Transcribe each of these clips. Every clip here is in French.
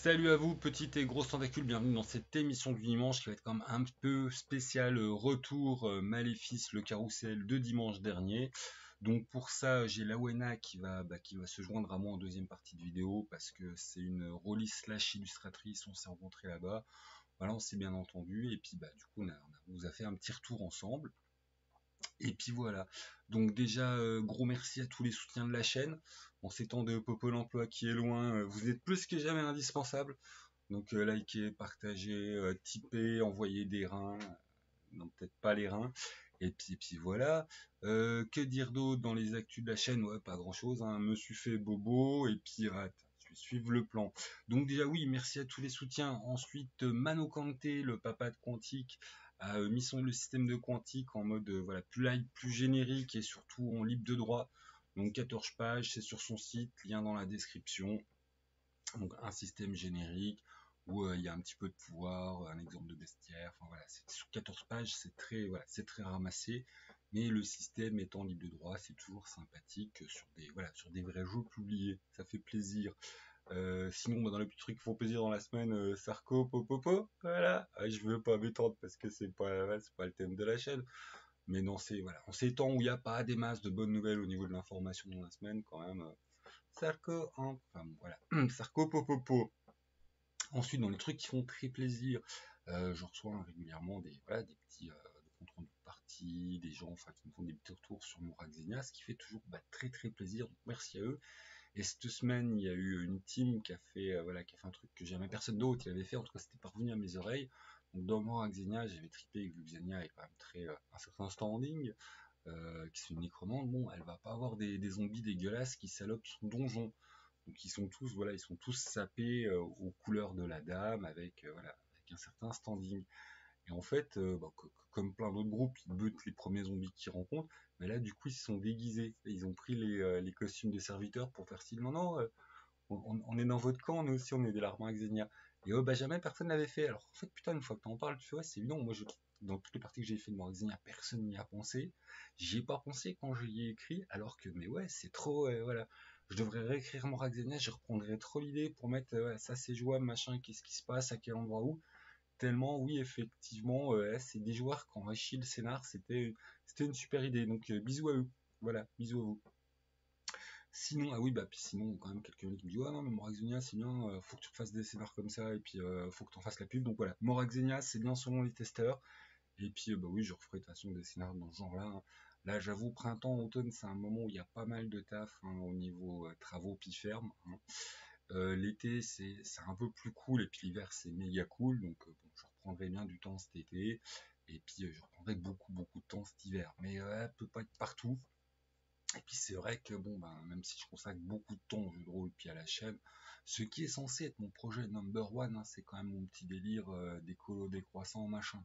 Salut à vous, petite et grosse tentacule, bienvenue dans cette émission du dimanche qui va être quand même un peu spéciale retour euh, Maléfice le carrousel de dimanche dernier. Donc pour ça, j'ai Lawena qui va, bah, qui va se joindre à moi en deuxième partie de vidéo parce que c'est une rôliste slash illustratrice, on s'est rencontrés là-bas. Voilà, on s'est bien entendu et puis bah du coup on vous a fait un petit retour ensemble. Et puis voilà. Donc déjà, euh, gros merci à tous les soutiens de la chaîne. En ces temps de Popo l'emploi qui est loin, euh, vous êtes plus que jamais indispensable. Donc euh, likez, partagez, typez, envoyez des reins. non, peut-être pas les reins. Et puis, puis voilà. que dire d'autre dans les actus de la chaîne? Ouais, pas grand-chose. Hein. Me suis fait bobo et pirate suivre le plan. Donc déjà oui, merci à tous les soutiens. Ensuite, Mano Kanté, le papa de Quantique, a euh, mis son, le système de quantique en mode euh, voilà plus light, plus générique et surtout en libre de droit. Donc 14 pages, c'est sur son site, lien dans la description. Donc un système générique où euh, il y a un petit peu de pouvoir, un exemple de bestiaire. Enfin voilà, c'est sur 14 pages, c'est très voilà, très ramassé, mais le système étant libre de droit, c'est toujours sympathique sur des voilà sur des vrais jeux publiés. Ça fait plaisir. Euh, sinon, bah, dans les petits trucs qui font plaisir dans la semaine, euh, Sarko, Popopo, voilà. Ah, je veux pas m'étendre parce que c'est pas, pas le thème de la chaîne. Mais. En ces temps où il n'y a pas des masses de bonnes nouvelles au niveau de l'information dans la semaine, quand même, euh, Sarko, hein, enfin, voilà. Sarko, Popopo. Ensuite, dans les trucs qui font très plaisir, je reçois régulièrement des, des petits, comptes de partie, des gens, qui me font des petits retours sur mon Xenia, ce qui fait toujours, bah, très très plaisir. Donc, merci à eux. Et cette semaine, il y a eu une team qui a fait, euh, voilà, qui a un truc que jamais personne d'autre qui avait fait. En tout cas, c'était parvenu à mes oreilles. Donc, dans mon Xenia, j'avais trippé que Xenia est quand même très, euh, un certain standing, euh, qui est une nécromante. Bon, elle va pas avoir des, zombies dégueulasses qui salopent son donjon. Donc, ils sont tous, voilà, ils sont tous sapés aux couleurs de la dame avec un certain standing. Et en fait, bah, comme plein d'autres groupes, ils butent les premiers zombies qu'ils rencontrent. Mais là, du coup, ils se sont déguisés. Ils ont pris les, euh, costumes des serviteurs pour faire style. Non, non, euh, on, est dans votre camp, nous aussi, on est des larmes Xenia. Et oh, bah, jamais personne l'avait fait. Alors, en fait, putain, une fois que t'en parles, tu vois, c'est évident. Moi, dans toutes les parties que j'ai fait de Xenia, personne n'y a pensé. J'y ai pas pensé quand je y ai écrit. Alors que, mais ouais, c'est trop, euh, voilà. Je devrais réécrire Xenia, je reprendrais trop l'idée pour mettre, ça c'est jouable, machin, qu'est-ce qui se passe, à quel endroit où tellement oui effectivement euh, c'est des joueurs qui ont le scénar c'était c'était une super idée. Donc euh, bisous à eux. Voilà bisous à vous. Sinon ah oui bah puis sinon quand même quelques qui me disent ouais non mais Moraxenia c'est bien euh, faut que tu fasses des scénars comme ça et puis faut que tu en fasses la pub. Donc voilà Moraxenia c'est bien selon les testeurs. Et puis bah oui je referai de toute façon des scénars dans ce genre là hein. là j'avoue printemps automne c'est un moment où il y a pas mal de taf hein, au niveau travaux puis ferme hein. Euh, l'été, c'est un peu plus cool, et puis l'hiver, c'est méga cool. Donc, euh, bon, je reprendrai bien du temps cet été, et puis euh, je reprendrai beaucoup, beaucoup de temps cet hiver. Mais elle peut pas être partout. Et puis c'est vrai que bon, ben, même si je consacre beaucoup de temps au jeu de rôle puis à la chaîne, ce qui est censé être mon projet number one, hein, c'est quand même mon petit délire des colos décroissants, machin.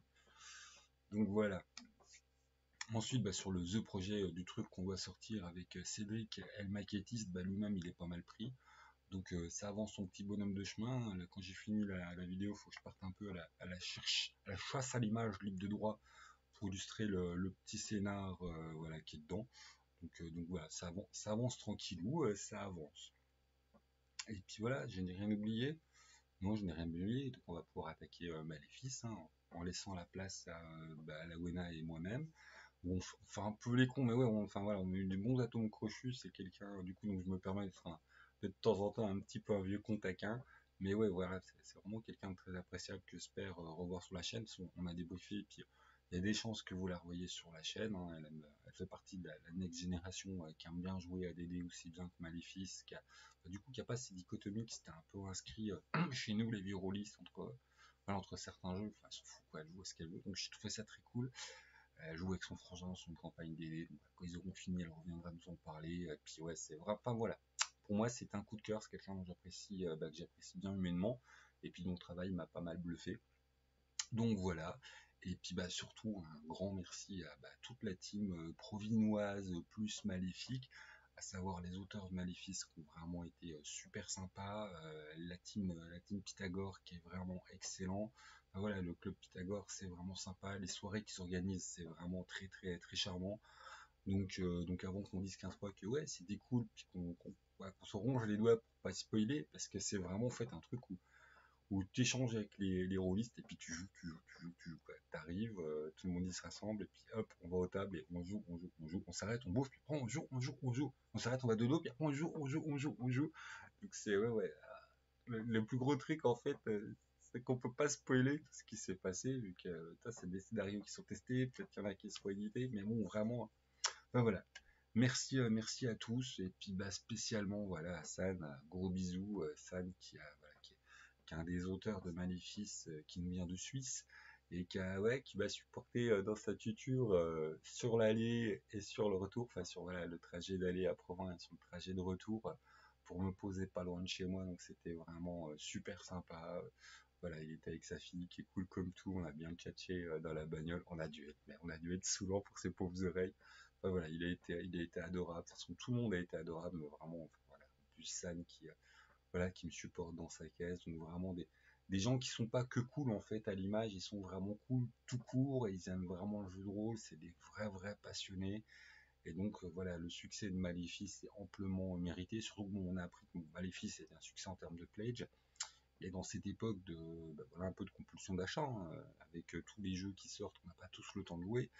Donc voilà. Ensuite, bah, sur le The projet du truc qu'on va sortir avec Cédric, El Maquettiste, bah, lui-même il est pas mal pris. Donc euh, ça avance son petit bonhomme de chemin. Quand j'ai fini la, vidéo, il faut que je parte un peu à la, cherche, à la chasse à l'image libre de droit pour illustrer le, petit scénar euh, qui est dedans. Donc, euh, voilà, ça avance, tranquillou, ça avance. Et puis voilà, je n'ai rien oublié. Non, je n'ai rien oublié. Donc on va pouvoir attaquer Maléfice hein, en laissant la place à, bah, la Wena et moi-même. Enfin un peu les cons, mais ouais, on, enfin voilà, on a eu des bons atomes crochus. C'est quelqu'un, du coup, donc je me permets d'être un de temps en temps un petit peu un vieux contaquin. Mais ouais, voilà, c'est vraiment quelqu'un de très appréciable que j'espère euh, revoir sur la chaîne. On a débriefé, puis il y a des chances que vous la revoyez sur la chaîne. Hein. Elle, fait partie de la, next génération euh, qui aime bien jouer à DD aussi bien que Maléfice. Qui a, du coup, qui a pas ces dichotomies qui s'étaient un peu inscrit euh, chez nous, les vieux rôlistes, entre, entre certains jeux. Enfin, elle s'en fout, quoi, elle joue ce qu'elle veut. Donc, j'ai trouvé ça très cool. Elle joue avec son frangin son campagne DD. Donc, quand ils auront fini, elle reviendra nous en parler. Et puis, ouais, c'est vrai. Enfin, voilà pour moi, c'est un coup de cœur. C'est quelqu'un dont j'apprécie, euh, bah, que j'apprécie bien humainement, et puis dont le travail m'a pas mal bluffé. Donc voilà. Et puis bah, surtout un grand merci à bah, toute la team euh, provinoise plus maléfique, à savoir les auteurs de qui ont vraiment été euh, super sympas, la team la team Pythagore qui est vraiment excellent. voilà, le club Pythagore c'est vraiment sympa, les soirées qui s'organisent c'est vraiment très très très charmant. Donc, donc avant qu'on dise 15 fois que ouais, c'était cool, puis qu'on se ronge les doigts pour pas spoiler, parce que c'est vraiment en fait un truc où où tu échanges avec les, les rôlistes et puis tu joues, tu joues, tu joues, tu joues. T'arrives, euh, tout le monde se rassemble et puis hop, on va aux tables et on joue, on joue, on joue, on s'arrête, on bouffe, puis on joue, on joue, on joue, on s'arrête, on va de dos, puis on joue, on joue, on joue, on joue. Donc c'est ouais, ouais. Le, le, plus gros truc en fait, euh, c'est qu'on peut pas spoiler tout ce qui s'est passé vu que euh, c'est des scénarios qui sont testés, peut-être qu'il y en a qui sont édités, mais bon vraiment. Ben voilà. Merci, euh, merci à tous et puis bah spécialement voilà à San, gros bisous, San qui est un des auteurs de Maléfice euh, qui nous vient de Suisse et qui, a, ouais, qui va supporter euh, dans sa tuture euh, sur l'aller et sur le retour, enfin sur le trajet d'aller à Provence et le trajet de retour pour me poser pas loin de chez moi. Donc c'était vraiment super sympa. Voilà, il était avec sa fille qui est cool comme tout. On a bien tchatché dans la bagnole. On a dû être, mais on a dû être saoulant pour ses pauvres oreilles. Enfin, voilà, il a été, il a été adorable. De toute façon, tout le monde a été adorable, mais vraiment, voilà, du San qui, voilà, qui me supportent dans sa caisse. Donc vraiment des, des gens qui sont pas que cool en fait à l'image, ils sont vraiment cool tout court et ils aiment vraiment le jeu de rôle. C'est des vrais vrais passionnés. Et donc euh, voilà, le succès de Maléfice est amplement mérité. Surtout que on a appris que Maléfice est un succès en termes de pledge. Et dans cette époque de bah, voilà, un peu de compulsion d'achat, hein, avec euh, tous les jeux qui sortent, on n'a pas tous le temps de louer.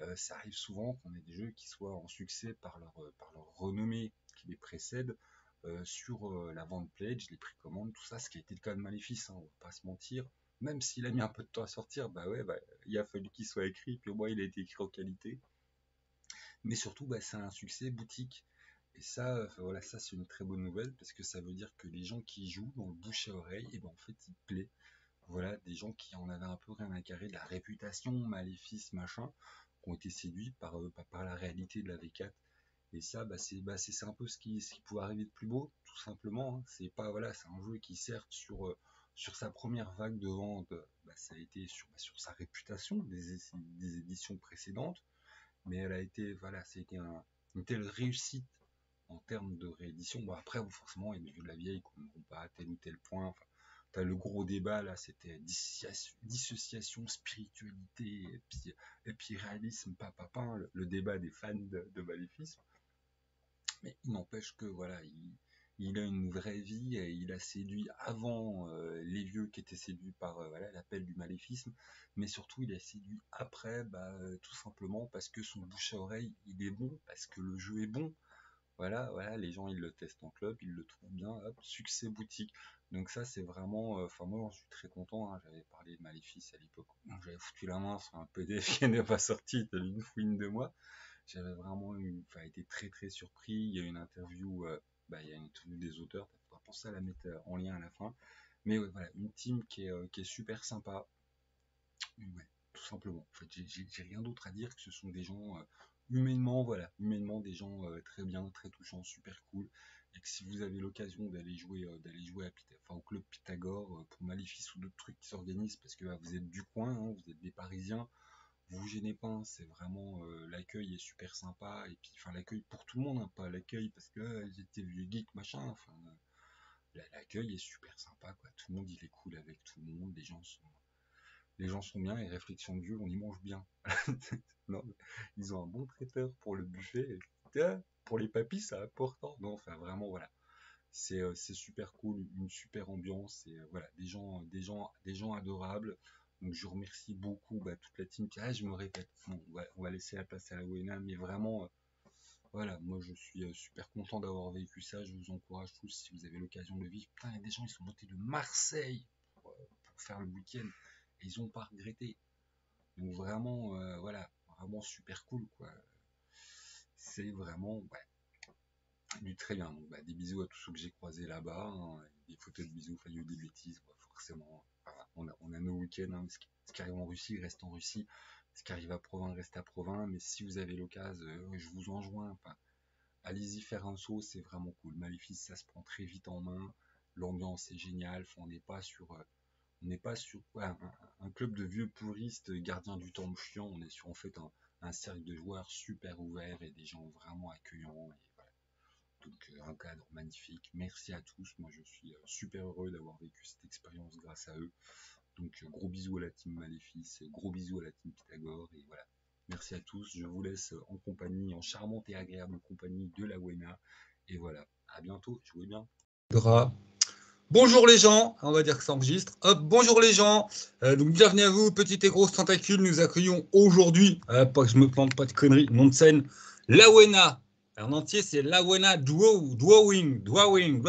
Euh, ça arrive souvent qu'on ait des jeux qui soient en succès par leur, par leur renommée qui les précède, euh, sur euh, la vente pledge, les précommandes, tout ça, ce qui a été le cas de Maléfice, hein, on va pas se mentir. Même s'il a mis un peu de temps à sortir, bah ouais, bah, il a fallu qu'il soit écrit, puis au moins il a été écrit en qualité. Mais surtout, bah, c'est un succès boutique. Et ça, voilà, ça c'est une très bonne nouvelle parce que ça veut dire que les gens qui jouent dans le bouche à oreille, et eh ben en fait il plaît. Voilà, des gens qui en avaient un peu rien à carrer de la réputation, maléfice, machin, qui ont été séduits par, euh, par la réalité de la V4 et ça, bah, c'est bah, un peu ce qui, ce qui pouvait arriver de plus beau, tout simplement. Hein. C'est pas voilà, c'est un jeu qui certes sur euh, sa première vague de vente, bah, ça a été sur, bah, sa réputation des, éditions précédentes, mais elle a été voilà, ça une telle réussite en termes de réédition. Bon après, forcément, il y a des jeux de la vieille qui ne pas à tel ou tel point. As le gros débat là, c'était dissociation, spiritualité et puis, réalisme, papa, le, le, débat des fans de, de Maléfice. Mais il n'empêche que voilà, il, a une vraie vie et il a séduit avant euh, les vieux qui étaient séduits par euh, l'appel du maléfisme, mais surtout il a séduit après, bah, euh, tout simplement parce que son bouche à oreille il est bon, parce que le jeu est bon. Voilà, voilà, les gens ils le testent en club, ils le trouvent bien, hop, succès boutique. Donc ça c'est vraiment, enfin moi je suis très content. Hein, j'avais parlé de Maléfice à l'époque, j'avais foutu la main sur un PDF qui n'est pas sorti, t'as une fouine de moi j'avais vraiment eu, été très très surpris. Il y a une interview, euh, bah, il y a une interview des auteurs, tu pourras penser à la mettre euh, en lien à la fin. Mais voilà, une team qui est, euh, super sympa. Tout simplement. En fait, j'ai rien d'autre à dire que ce sont des gens humainement, voilà, humainement des gens très bien, très touchants, super cool. Et que si vous avez l'occasion d'aller jouer, d'aller jouer à enfin, au club Pythagore pour Maléfice ou d'autres trucs qui s'organisent, parce que bah, vous êtes du coin, hein, vous êtes des Parisiens, vous gênez pas, hein, c'est vraiment euh, l'accueil est super sympa. Et puis enfin l'accueil pour tout le monde, hein, pas l'accueil parce que euh, j'étais vieux geek machin, enfin l'accueil est super sympa quoi, tout le monde il est cool avec tout le monde, les gens sont les gens sont bien et réflexion de Dieu, on y mange bien. ils ont un bon traiteur pour le buffet. pour les papis, c'est important. Non, enfin vraiment voilà. C'est euh, super cool, une super ambiance et voilà, des gens des gens des gens adorables. Donc je remercie beaucoup bah, toute la team. Ah, je me répète, on, va, laisser la place à la Wena, mais vraiment, euh, voilà, moi je suis euh, super content d'avoir vécu ça. Je vous encourage tous si vous avez l'occasion de vivre. Putain, il y a des gens, ils sont montés de Marseille pour, euh, faire le week-end ils n'ont pas regretté. Donc vraiment, voilà, vraiment super cool, quoi. C'est vraiment, du très bien. Donc, bah, des bisous à tous ceux que j'ai croisés là-bas. Hein, des photos de bisous, des bêtises, forcément on a, nos week-ends. Hein, ce, qui, arrive en Russie reste en Russie. Ce qui arrive à Provins reste à Provins. Mais si vous avez l'occasion, euh, je vous enjoins. Allez-y faire un saut, c'est vraiment cool. Maléfice, ça se prend très vite en main. L'ambiance est géniale. on n'est pas sur, euh, on n'est pas sur un, club de vieux puristes gardiens du temps chiant. On est sur en fait un, cercle de joueurs super ouvert et des gens vraiment accueillants. Donc euh, un cadre magnifique. Merci à tous. Moi je suis euh, super heureux d'avoir vécu cette expérience grâce à eux. Donc euh, gros bisous à la team Maléfice, gros bisous à la team Pythagore et voilà. Merci à tous. Je vous laisse en compagnie, en charmante et agréable compagnie de la Wena. Et voilà. À bientôt. Jouez bien. Gras. Bonjour les gens, on va dire que ça enregistre. Hop, bonjour les gens. Euh, donc bienvenue à vous, petite et grosse tentacule. Nous accueillons aujourd'hui, euh, pas que je me plante pas de conneries, nom de scène, Lawena. En entier, c'est Lawena Dwowing, Dwowing.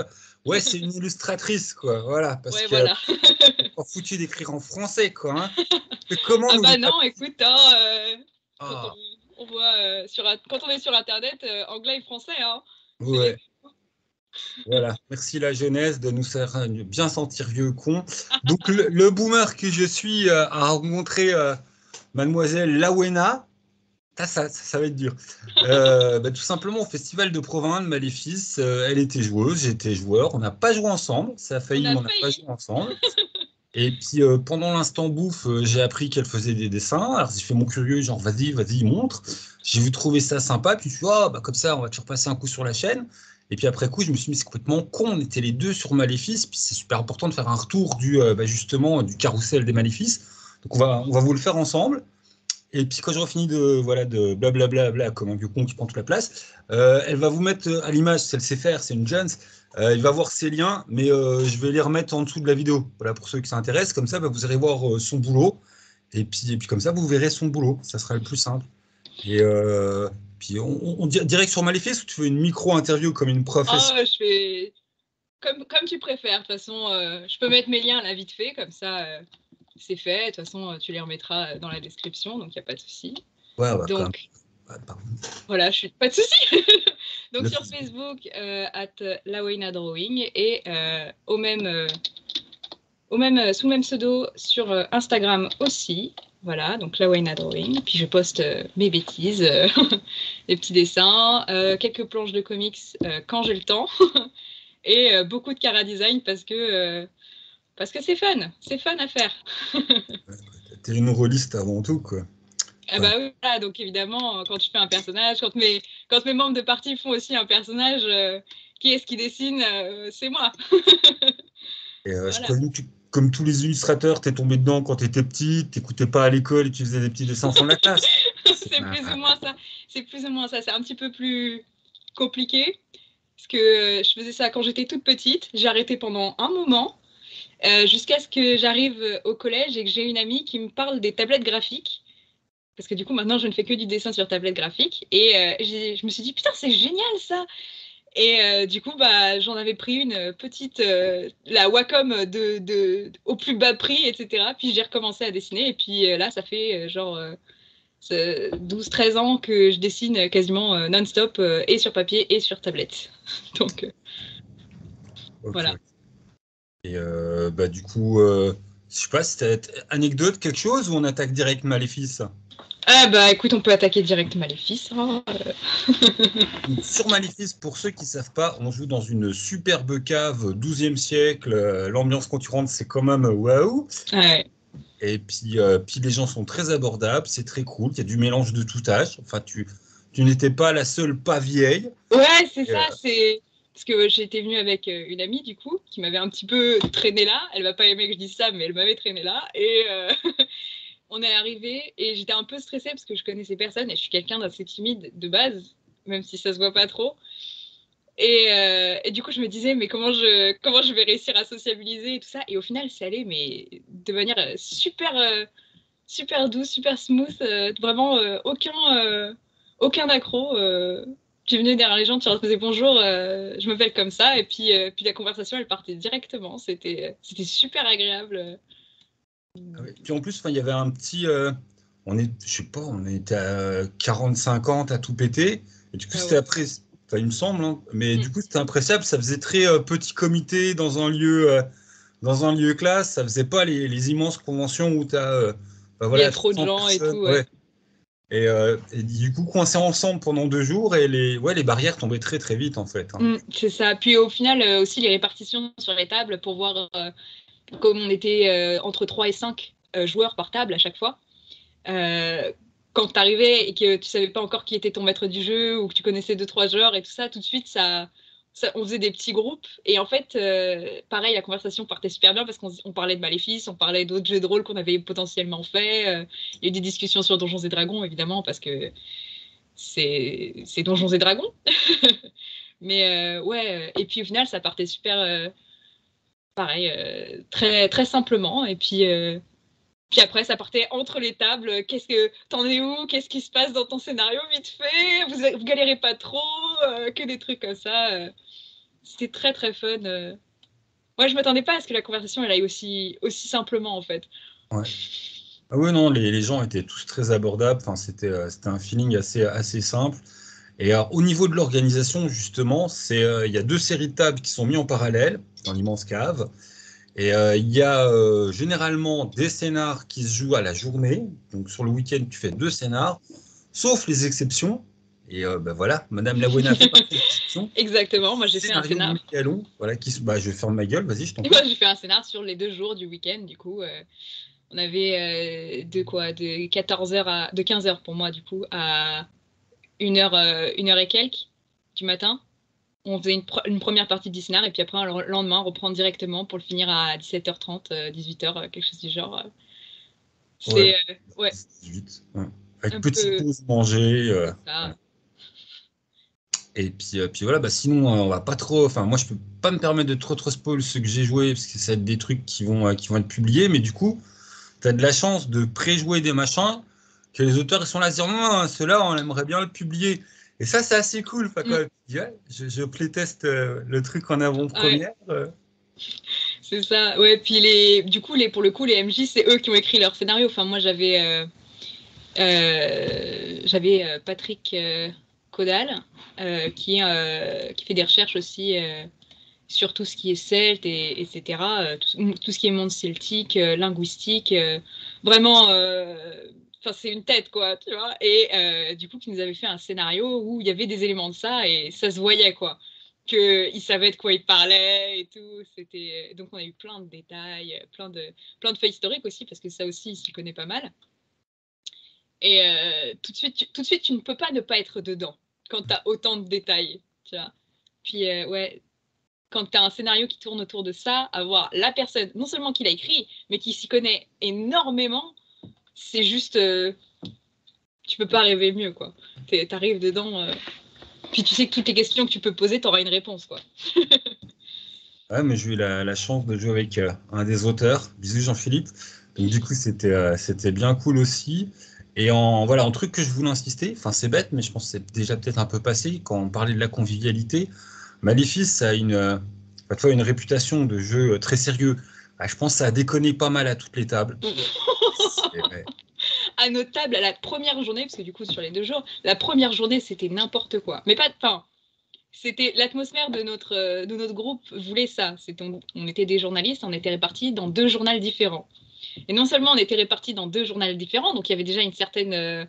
Ouais, c'est une illustratrice, quoi. Voilà, parce ouais, que voilà. pas foutu d'écrire en français, quoi. Hein. Mais comment ah nous bah non, écoute, hein, euh, Ah, quand, on, on voit euh, sur, quand on est sur internet, anglais et français, hein. ouais. Voilà, merci la jeunesse de nous faire bien sentir vieux con. Donc le, le boomer que je suis euh, a rencontré euh, mademoiselle Lawena. Ça, ça, ça va être dur. Euh, bah, tout simplement au festival de Provins de Maléfice, elle était joueuse, j'étais joueur. On n'a pas joué ensemble, ça a failli, On a mais on n'a pas joué ensemble. Et puis euh, pendant l'instant bouffe, euh, j'ai appris qu'elle faisait des dessins. Alors j'ai fait mon curieux, genre vas-y, vas-y, montre. J'ai vu trouver ça sympa, puis je suis ah bah comme ça, on va toujours passer un coup sur la chaîne. Et puis après coup, je me suis dit, c'est complètement con, on était les deux sur Maléfice, puis c'est super important de faire un retour du, euh, bah, justement, du carrousel des Maléfices. Donc on va, on va vous le faire ensemble. Et puis quand j'aurai fini de, voilà, de blablabla, bla, comme un vieux con qui prend toute la place, euh, elle va vous mettre à l'image, si elle sait c'est une Jones, euh, il va voir ses liens, mais euh, je vais les remettre en dessous de la vidéo. Voilà, pour ceux qui s'intéressent, comme ça, bah, vous irez voir euh, son boulot. Et puis, et puis comme ça, vous verrez son boulot. Ça sera le plus simple. Et euh, puis on, on, direct sur Maléfice ou tu fais une micro-interview comme une professeure Ah, comme, comme tu préfères. De toute façon, euh, je peux mettre mes liens là vite fait, comme ça, euh, c'est fait. De toute façon, euh, tu les remettras euh, dans la description, donc il n'y a pas de souci. Ouais, ouais. Donc, Ouais, voilà, je suis pas de souci. donc Le sur Facebook, euh, at Lawena Drawing et euh, au même, euh, au même, sous le même pseudo sur Instagram aussi. Voilà, donc Lawena Drawing. Puis je poste mes bêtises, des petits dessins, quelques planches de comics quand j'ai le temps et beaucoup de cara design parce que parce que c'est fun, c'est fun à faire. T'es une rôliste avant tout, quoi. Ah bah oui, voilà, donc évidemment, quand tu fais un personnage, quand mes, quand mes membres de partie font aussi un personnage, euh, qui est-ce qui dessine Euh, C'est moi. Et, euh, Je Voilà. tu- comme tous les illustrateurs, t'es tombé dedans quand t'étais petit, t'écoutais pas à l'école et tu faisais des petits dessins en fond de la classe. c'est plus ou moins ça. C'est plus ou moins ça. C'est un petit peu plus compliqué. Parce que euh, je faisais ça quand j'étais toute petite. J'ai arrêté pendant un moment. Euh, Jusqu'à ce que j'arrive euh, au collège et que j'ai une amie qui me parle des tablettes graphiques. Parce que du coup, maintenant, je ne fais que du dessin sur tablette graphique. Et euh, je me suis dit, putain, c'est génial ça! Et euh, du coup, bah, j'en avais pris une petite, euh, la Wacom de, de, au plus bas prix, etc. Puis j'ai recommencé à dessiner. Et puis euh, là, ça fait genre euh, c'est 12-13 ans que je dessine quasiment non-stop et sur papier et sur tablette. Donc. Voilà. Et euh, bah, du coup, euh, je sais pas si t'as anecdote, quelque chose, ou on attaque direct Maléfice? Ah bah écoute, on peut attaquer direct Maléfice. hein. Donc, Sur Maléfice, pour ceux qui savent pas, on joue dans une superbe cave 12e siècle. euh, L'ambiance quand tu rentres, c'est quand même euh, waouh. Ouais. Et puis, euh, puis les gens sont très abordables, c'est très cool. Il y a du mélange de tout âge. Enfin, tu, tu n'étais pas la seule pas vieille. Ouais, c'est ça, euh, c'est parce que j'étais venue avec euh, une amie du coup qui m'avait un petit peu traîné là. Elle va pas aimer que je dise ça, mais elle m'avait traîné là et euh, on est arrivé et j'étais un peu stressée parce que je connaissais personne et je suis quelqu'un d'assez timide de base, même si ça se voit pas trop. Et, euh, du coup, je me disais, mais comment je, comment je vais réussir à sociabiliser et tout ça? Et au final, c'est allé, mais de manière super, super douce, super smooth. vraiment, aucun, aucun accro. Euh, tu venais derrière les gens, tu leur faisais bonjour, euh, je m'appelle comme ça. Et puis, euh, puis la conversation, elle partait directement. C'était c'était super agréable. Ah oui. Puis en plus, il y avait un petit. euh, on est, je sais pas, on était à 40-50 à tout péter. Et du coup, Ah c'était ouais. après. Enfin, il me semble, hein. mais Mm. du coup, c'était appréciable. Ça faisait très euh, petit comité dans un lieu, euh, dans un lieu classe. Ça faisait pas les, les immenses conventions où tu as. Il y a trop de gens et tout, ouais. Et, euh, et du coup, coincés ensemble pendant deux jours et les, ouais, les barrières tombaient très très vite en fait. hein. Mm, c'est ça. Puis au final, euh, aussi les répartitions sur les tables pour voir, euh, comme on était entre 3 et 5 euh, joueurs par table à chaque fois. quand tu arrivais et que tu savais pas encore qui était ton maître du jeu ou que tu connaissais deux trois joueurs et tout ça, tout de suite ça, on faisait des petits groupes et en fait, euh, pareil, la conversation partait super bien parce qu'on on parlait de Maléfice, on parlait d'autres jeux de rôle qu'on avait potentiellement fait. euh, il y a eu des discussions sur Donjons et Dragons évidemment parce que c'est Donjons et Dragons. Mais euh, ouais, et puis au final, ça partait super, pareil, très, très simplement. Et puis, puis après, ça partait entre les tables. Qu'est-ce que t'en es où? Qu'est-ce qui se passe dans ton scénario vite fait? Vous galérez pas trop Que des trucs comme ça. C'était très très fun. Moi, je m'attendais pas à ce que la conversation elle aille aussi, aussi simplement en fait. Ouais. Ah oui, non, les, les, gens étaient tous très abordables. Enfin, c'était, euh, un feeling assez, assez simple. Et au niveau de l'organisation, justement, c'est, euh, il y a deux séries de tables qui sont mises en parallèle dans l'immense cave. Et euh, il y a généralement des scénars qui se jouent à la journée. Donc, sur le week-end, tu fais deux scénars, sauf les exceptions. Et ben voilà, Madame Lawena fait partie Exactement, moi j'ai fait un scénar. voilà, qui, bah, je vais faire ma gueule, vas-y, je t'en prie. Moi j'ai fait un scénar sur les deux jours du week-end, du coup. On avait euh, de quoi De 14h à. De 15h pour moi, du coup, à 1h, euh, heure et quelques du matin. On faisait une, première partie de scénar et puis après, le lendemain, on reprend directement pour le finir à 17h30, 18h, euh, quelque chose du genre. C'est. Ouais. 18. Avec petite pause manger. Et puis, puis voilà, bah sinon, on va pas trop. Enfin, moi, je peux pas me permettre de trop trop spoil ce que j'ai joué parce que ça va être des trucs qui vont, qui vont être publiés. Mais du coup, tu as de la chance de préjouer des machins que les auteurs ils sont là à dire non, ceux-là, on aimerait bien le publier. Et ça, c'est assez cool. Enfin, mm. je, je playtest euh, le truc en avant-première. Euh. C'est ça. Ouais, puis les, du coup, les, pour le coup, les MJ, c'est eux qui ont écrit leur scénario. Enfin, moi, j'avais euh, j'avais Patrick Caudal qui, qui fait des recherches aussi sur tout ce qui est celte, et, etc. Euh, tout, ce qui est monde celtique, euh, linguistique. Euh, vraiment, c'est une tête, quoi, tu vois. Et du coup, qui nous avait fait un scénario où il y avait des éléments de ça et ça se voyait, quoi. Qu'il savait de quoi il parlait et tout. C'était donc on a eu plein de détails, plein de plein de faits historiques aussi parce que ça aussi il s'y connaît pas mal. Et tout de suite, tout de suite, tu ne peux pas ne pas être dedans quand tu as autant de détails, tu vois. Puis ouais, quand tu as un scénario qui tourne autour de ça, avoir la personne, non seulement qui l'a écrit, mais qui s'y connaît énormément, c'est juste. Euh, tu peux pas rêver mieux, quoi. Tu arrives dedans, euh, puis tu sais que toutes les questions que tu peux poser, tu auras une réponse, quoi. ouais, mais j'ai eu la, chance de jouer avec euh, un des auteurs. Bisous, Jean-Philippe. Donc, du coup, c'était c'était bien cool aussi. Et en, voilà, un truc que je voulais insister, enfin, c'est bête, mais je pense que c'est déjà peut-être un peu passé quand on parlait de la convivialité. Maléfice a une, euh, une réputation de jeu euh, très sérieux. Ah, je pense que ça a déconné pas mal à toutes les tables. à nos tables, à la première journée, parce que du coup, sur les deux jours, la première journée, c'était n'importe quoi. Mais pas de pain. C'était l'atmosphère de notre, euh, de notre groupe voulait ça. On, on, était des journalistes, on était répartis dans deux journaux différents. Et non seulement on était répartis dans deux journaux différents, donc il y avait déjà une certaine,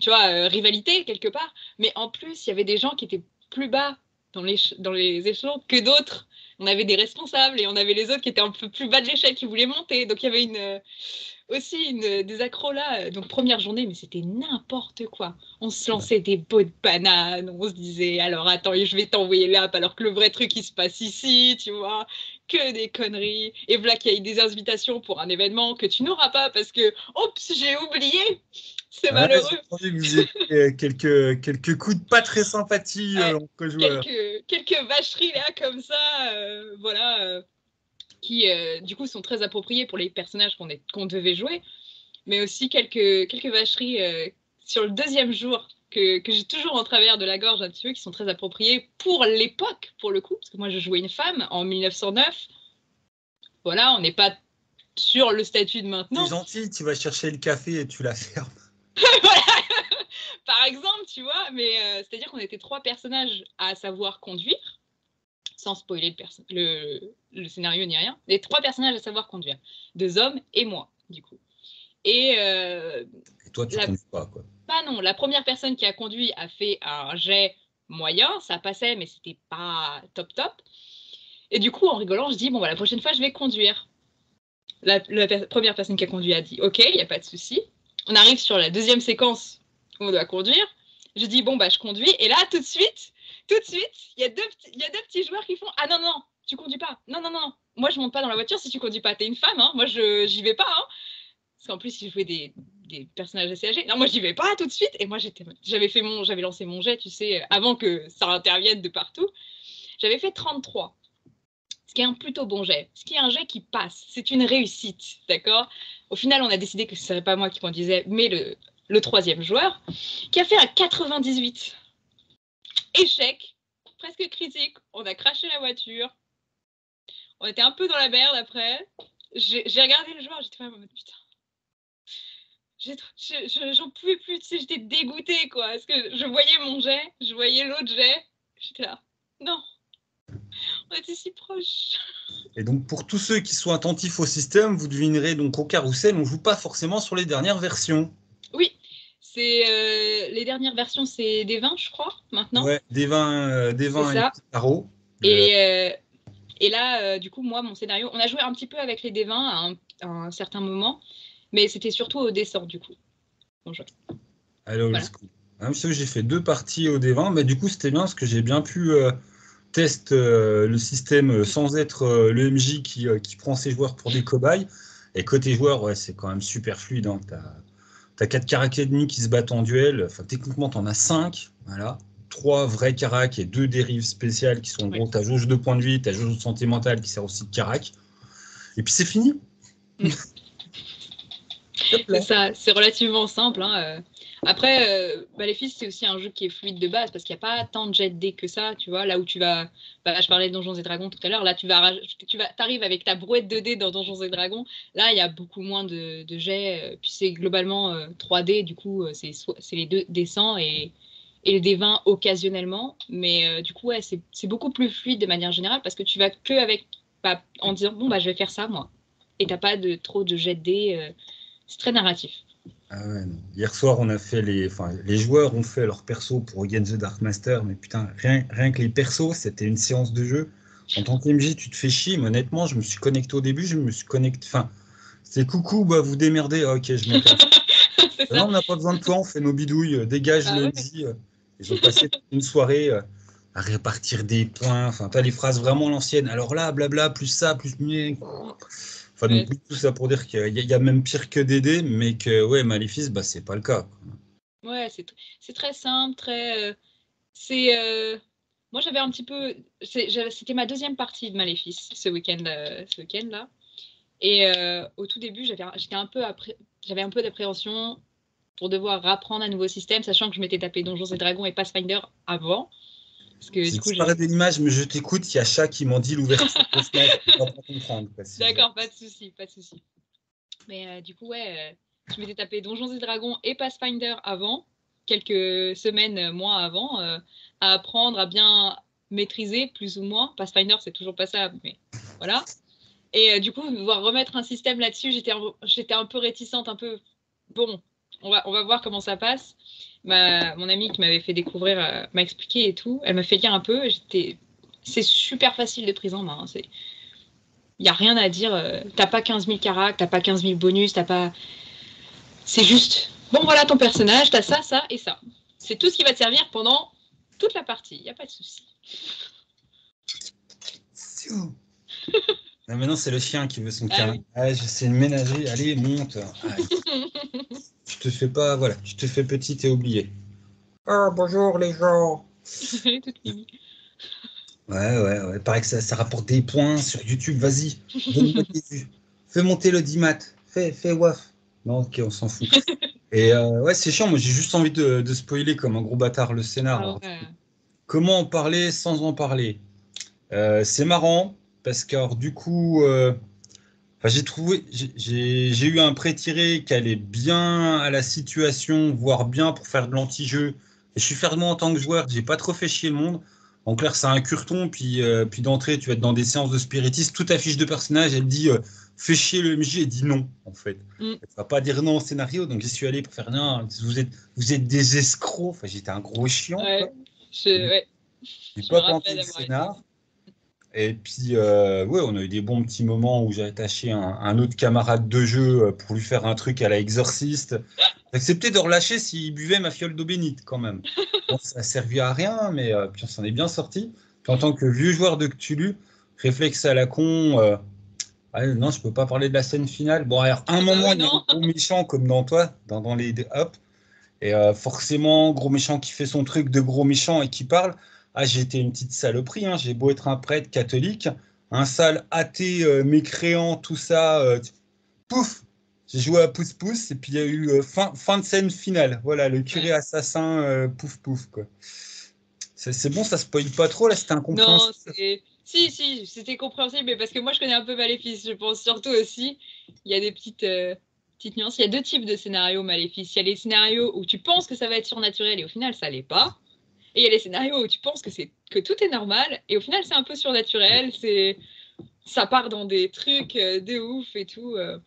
tu vois, rivalité quelque part, mais en plus il y avait des gens qui étaient plus bas dans les, dans les échelons que d'autres. On avait des responsables et on avait les autres qui étaient un peu plus bas de l'échelle qui voulaient monter. Donc il y avait euh, aussi une, des accros là. Donc première journée, mais c'était n'importe quoi. On se lançait des pots de bananes. On se disait alors attends, je vais t'envoyer là alors que le vrai truc il se passe ici, tu vois. Que des conneries. Et voilà qu'il y a eu des invitations pour un événement que tu n'auras pas parce que, oups, j'ai oublié. C'est malheureux. avez quelques, quelques coups de pas très sympathiques euh, quelques, quelques, vacheries là comme ça, euh, voilà, euh, qui du coup sont très appropriées pour les personnages qu'on qu'on devait jouer, mais aussi quelques, quelques vacheries sur le deuxième jour que, que j'ai toujours en travers de la gorge un petit peu, qui sont très appropriées pour l'époque, pour le coup, parce que moi je jouais une femme en 1909. Voilà, on n'est pas sur le statut de maintenant. C'est gentil, tu vas chercher le café et tu la fermes. Par exemple, tu vois, mais euh, c'est-à-dire qu'on était trois personnages à savoir conduire, sans spoiler le, le, scénario ni rien. Les trois personnages à savoir conduire, deux hommes et moi, du coup. Et, euh, toi, tu ne conduis pas, quoi. Non. La première personne qui a conduit a fait un jet moyen, ça passait, mais c'était pas top top. Et du coup, en rigolant, je dis bon, bah, la prochaine fois, je vais conduire. La, première personne qui a conduit a dit ok, il n'y a pas de souci on arrive sur la deuxième séquence où on doit conduire. Je dis, bon, bah, je conduis. Et là, tout de suite, tout de suite, il y, a deux, y a deux petits joueurs qui font, ah non, non, tu conduis pas. Non, non, non, moi, je monte pas dans la voiture si tu conduis pas. T'es une femme, hein. moi, je j'y vais pas. Hein. Parce qu'en plus, ils jouaient des, des personnages assez âgés. Non, moi, j'y vais pas tout de suite. Et moi, j'avais fait mon, j'avais lancé mon jet, tu sais, avant que ça intervienne de partout. J'avais fait 33. ce qui est un plutôt bon jet, ce qui est un jet qui passe. C'est une réussite, d'accord? Au final, on a décidé que ce serait pas moi qui conduisais, mais le, troisième joueur, qui a fait un 98. Échec, presque critique. On a craché la voiture. On était un peu dans la merde après. J'ai regardé le joueur, j'étais vraiment en J'en pouvais plus, tu sais, j'étais dégoûtée, quoi. Parce que je voyais mon jet, je voyais l'autre jet. J'étais là. Non, on était si proches. Et donc, pour tous ceux qui sont attentifs au système, vous devinerez donc au carrousel, on joue pas forcément sur les dernières versions. Oui, c'est euh, les dernières versions, c'est des 20, je crois, maintenant. Ouais, des 20, euh, des 20 et tarot. Et, euh, et là, du coup, moi, mon scénario, on a joué un petit peu avec les D20 à un, certain moment, mais c'était surtout au descend, du coup. Bonjour. Allô, voilà. j'ai fait deux parties au D20, mais du coup, c'était bien parce que j'ai bien pu teste euh, le système sans être euh, le MJ qui, euh, qui, prend ses joueurs pour des cobayes. Et côté joueur, ouais, c'est quand même super fluide. Hein. Tu as, 4 caracs ennemis qui se battent en duel. Enfin, techniquement, tu en as 5. Voilà. 3 vrais caracs et 2 dérives spéciales qui sont en gros ta jauge de points de vie, ta jauge de santé mentale qui sert aussi de carac. Et puis c'est fini. Ça, c'est relativement simple. Hein. Après, euh, Maléfice, c'est aussi un jeu qui est fluide de base parce qu'il n'y a pas tant de jet dés que ça, tu vois. Là où tu vas. Bah, je parlais de Donjons et Dragons tout à l'heure. Là, tu vas, tu vas, arrives avec ta brouette de dés dans Donjons et Dragons. Là, il y a beaucoup moins de, jets. Euh, puis c'est globalement 3D, euh, du coup, c'est les deux dés 100 et, et les 20 occasionnellement. Mais du coup, ouais, c'est beaucoup plus fluide de manière générale parce que tu vas que avec. Bah, en disant, bon, bah, je vais faire ça, moi. Et t'as pas de, trop de jet de dés. C'est très narratif. Ah Hier soir, on a fait les, enfin, les joueurs ont fait leur perso pour Against the Dark Master, mais putain, rien, rien que les persos, c'était une séance de jeu. En tant qu'MJ, tu te fais chier, mais honnêtement, je me suis connecté au début, je me suis connecté, enfin, c'est coucou, bah, vous démerdez, ah, ok, je m'entends. non, on n'a pas besoin de toi, on fait nos bidouilles, euh, dégage ah, le ouais. Ils ont passé une soirée euh, à répartir des points, enfin, tu as les phrases vraiment l'ancienne. Alors là, blabla, plus ça, plus mieux tout ça pour dire qu'il y, a même pire que Dédé, mais que ouais, Maléfice, bah, c'est pas le cas. Ouais, c'est très simple, très. Euh, c'est. Euh, moi, j'avais un petit peu. C'était ma deuxième partie de Maléfice ce week-end ce week là. Et euh, au tout début, j'étais un peu j'avais un peu d'appréhension pour devoir apprendre un nouveau système, sachant que je m'étais tapé Donjons et Dragons et Pathfinder avant. Parce que, du coup, de l'image, mais je t'écoute. Il y a chat qui m'en dit l'ouverture D'accord, pas de souci, pas de souci. Mais euh, du coup, ouais, euh, je m'étais tapé Donjons et Dragons et Pathfinder avant, quelques semaines, euh, mois avant, à apprendre à bien maîtriser, plus ou moins. Pathfinder, c'est toujours pas ça, mais voilà. Et du coup, devoir remettre un système là-dessus, j'étais un peu réticente, un peu. Bon, on va, on va voir comment ça passe mon amie qui m'avait fait découvrir euh, m'a expliqué et tout. Elle m'a fait lire un peu. J'étais, c'est super facile de prise en main. Hein, c'est, il y a rien à dire. Euh, t'as pas 15 000 caractères, t'as pas 15 000 bonus, t'as pas. C'est juste. Bon voilà ton personnage, t'as ça, ça et ça. C'est tout ce qui va te servir pendant toute la partie. Il y a pas de souci. maintenant, c'est le chien qui veut son ah, ah c'est une ménagerie. Allez, monte. tu te fais pas, voilà, tu te fais petite et oublié. Ah, bonjour les gens. Ouais, ouais, ouais. Pareil que ça, ça rapporte des points sur YouTube. Vas-y, Fais monter le dimat. Fais, fais waf. Non, ok, on s'en fout. Et euh, ouais, c'est chiant. Moi, j'ai juste envie de, spoiler comme un gros bâtard le scénar. Ah comment en parler sans en parler? Euh, C'est marrant parce que du coup, euh, j'ai trouvé, j'ai eu un pré-tiré qui allait bien à la situation, voire bien pour faire de l'anti-jeu. Et je suis fermement en tant que joueur, j'ai pas trop fait chier le monde. En clair, c'est un curton, puis, euh, puis d'entrée, tu vas être dans des séances de spiritisme. Toute ta fiche de personnage, elle dit euh, fais chier le MJ et dit non, en fait. Mm. Elle va pas dire non au scénario, donc j'y suis allé pour faire non, vous êtes, vous êtes des escrocs. Enfin, j'étais un gros chiant. Ouais, je, ouais. J'ai pas tenté le scénar. Et puis, euh, ouais, on a eu des bons petits moments où j'ai attaché un, autre camarade de jeu euh, pour lui faire un truc à la exorciste. Accepté de relâcher s'il buvait ma fiole d'eau bénite, quand même. ça a servi à rien, mais euh, puis on s'en est bien sorti. en tant que vieux joueur de Cthulhu, réflexe à la con, non, je peux pas parler de la scène finale. Bon, alors, un moment, il y a un gros méchant comme dans toi, dans, dans les hop. Et forcément, gros méchant qui fait son truc de gros méchant et qui parle. Ah, j'ai été une petite saloperie, hein. j'ai beau être un prêtre catholique, un sale athée mécréant, tout ça. pouf J'ai joué à Pouce Pouce et puis il y a eu fin, fin de scène finale. Voilà, le curé assassin, pouf pouf quoi. C'est bon, ça spoil pas trop là, c'était incompréhensible. Non, si, si, c'était compréhensible, mais parce que moi je connais un peu Maléfice, je pense surtout aussi. Il y a des petites, petites nuances. Il y a deux types de scénarios Maléfice. Il y a les scénarios où tu penses que ça va être surnaturel et au final ça l'est pas. Et il y a les scénarios où tu penses que, tout est normal et au final c'est un peu surnaturel, c'est, ça part dans des trucs euh, de ouf et tout. Euh.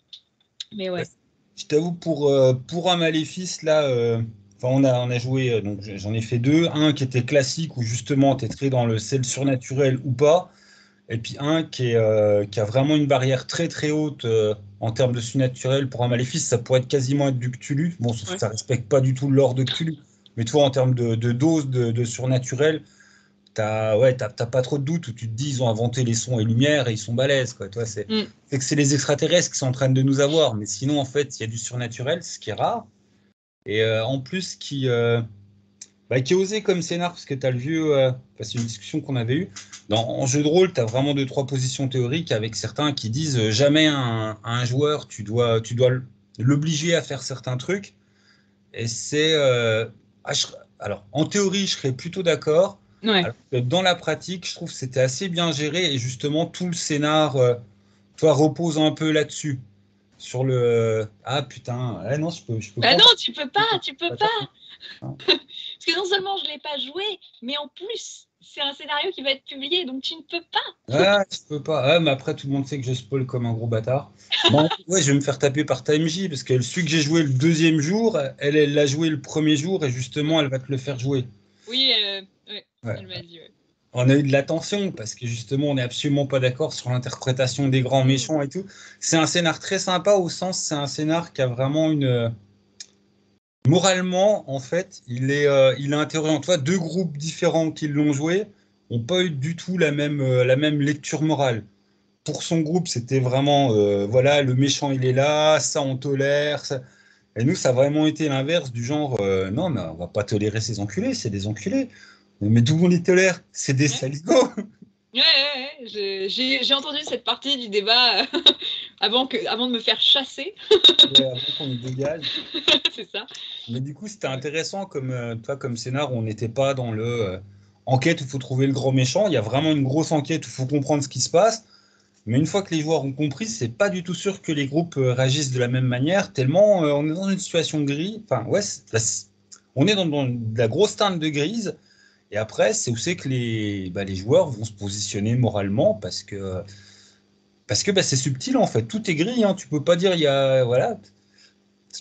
Mais ouais. Je t'avoue, pour, euh, pour un maléfice, là, enfin, on, a, on a joué, donc j'en ai fait deux. Un qui était classique où justement tu es très dans le sel surnaturel ou pas. Et puis un qui, est, qui a vraiment une barrière très très haute en termes de surnaturel. Pour un maléfice, ça pourrait être quasiment être du Cthulhu. Bon, ça, ne respecte pas du tout l'or de Cthulhu. Mais toi, en termes de, dose de, surnaturel, t'as ouais, pas trop de doute où tu te dis ils ont inventé les sons et lumières et ils sont balèzes. Quoi. Toi, c'est mm. que c'est les extraterrestres qui sont en train de nous avoir. Mais sinon, en fait, il y a du surnaturel, ce qui est rare. Et euh, en plus, qui, euh, bah, qui est osé comme scénar, parce que tu as le vieux. Euh, c'est une discussion qu'on avait eue. Dans, en jeu de rôle, tu as vraiment deux, trois positions théoriques avec certains qui disent jamais un, un joueur, tu dois, tu dois l'obliger à faire certains trucs. Et c'est ah, alors, en théorie, je serais plutôt d'accord. Dans la pratique, je trouve que c'était assez bien géré et justement, tout le scénar euh, repose un peu là-dessus. Sur le. Ah putain, ah, non, je peux, je peux bah non, tu peux pas, tu peux pas. Parce que non seulement je ne l'ai pas joué, mais en plus, c'est un scénario qui va être publié, donc tu ne peux pas. Ah, je peux pas. mais après, tout le monde sait que je spoil comme un gros bâtard. Bon, ouais, je vais me faire taper par TMJ, parce que celui que j'ai joué le deuxième jour, elle, elle l'a joué le premier jour, et justement, elle va te le faire jouer. Oui, euh, elle m'a dit, on a eu de l'attention parce que justement on n'est absolument pas d'accord sur l'interprétation des grands méchants et tout. C'est un scénar très sympa au sens c'est un scénar qui a vraiment une moralement, en fait, il est, euh, il a intérêt toi. Deux groupes différents qui l'ont joué n'ont pas eu du tout la même, euh, la même lecture morale. Pour son groupe, c'était vraiment, euh, voilà, le méchant, il est là, ça, on tolère. Et nous, ça a vraiment été l'inverse, du genre, non, mais on va pas tolérer ces enculés, c'est des enculés. Mais d'où on les tolère? C'est des saligots Ouais, ouais, j'ai entendu cette partie du débat euh, avant, que, avant de me faire chasser. avant qu'on nous dégage. c'est ça. Mais du coup, c'était intéressant comme, euh, toi, comme scénar on n'était pas dans le euh, enquête où il faut trouver le grand méchant. Il y a vraiment une grosse enquête où il faut comprendre ce qui se passe. Mais une fois que les joueurs ont compris, c'est pas du tout sûr que les groupes réagissent de la même manière, tellement on est dans une situation grise. Enfin, ouais, on est dans, dans, de la grosse teinte de grise et après, c'est où c'est que les, bah, les joueurs vont se positionner moralement parce que parce que bah, c'est subtil en fait. Tout est gris. Hein. Tu peux pas dire il y a voilà.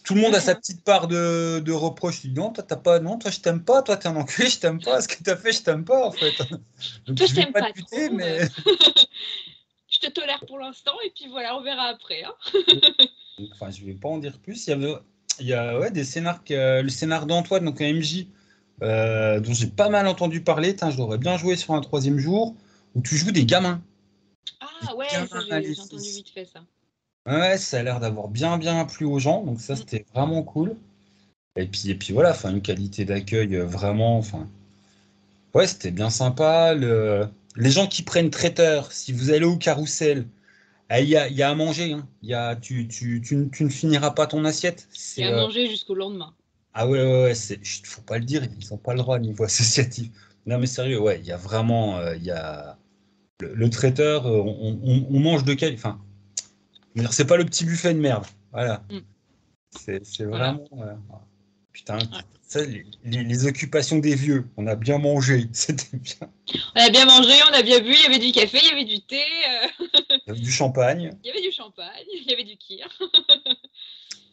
Tout le monde a sa petite part de, de reproche. Tu dis non, toi t'as pas, non, toi je t'aime pas, toi t'es un enculé, je t'aime pas. Ce que t'as fait, je t'aime pas en fait. Donc, toi je t'aime pas, pas mais je te tolère pour l'instant et puis voilà, on verra après. Hein. enfin, je vais pas en dire plus. Il y avait, il y a ouais, des scénars, le scénar d'Antoine, donc un MJ euh, dont j'ai pas mal entendu parler. je l'aurais bien joué sur un troisième jour, où tu joues des gamins. Ah ouais, j'ai entendu vite fait ça. Ouais, ça a l'air d'avoir bien bien plu aux gens, donc ça mm. c'était vraiment cool. Et puis, et puis voilà, enfin, une qualité d'accueil euh, vraiment. Enfin, ouais, c'était bien sympa. Le... Les gens qui prennent traiteur, si vous allez au carrousel, eh, il y, a, y, a, à manger. Hein. Y a, tu, tu, tu, tu, ne finiras pas ton assiette. Il y a à euh, manger jusqu'au lendemain. Ah ouais, ouais, ouais c'est, faut pas le dire, ils n'ont pas le droit au niveau associatif. Non mais sérieux, ouais, il y a vraiment, euh, y a le, traiteur, euh, on, mange de quel, enfin, c'est pas le petit buffet de merde, voilà. Mm. C'est, vraiment, euh, putain, les, occupations des vieux, on a bien mangé, c'était bien. On a bien mangé, on a bien bu, il y avait du café, il y avait du thé. il y avait du champagne. Il y avait du champagne, il y avait du kir.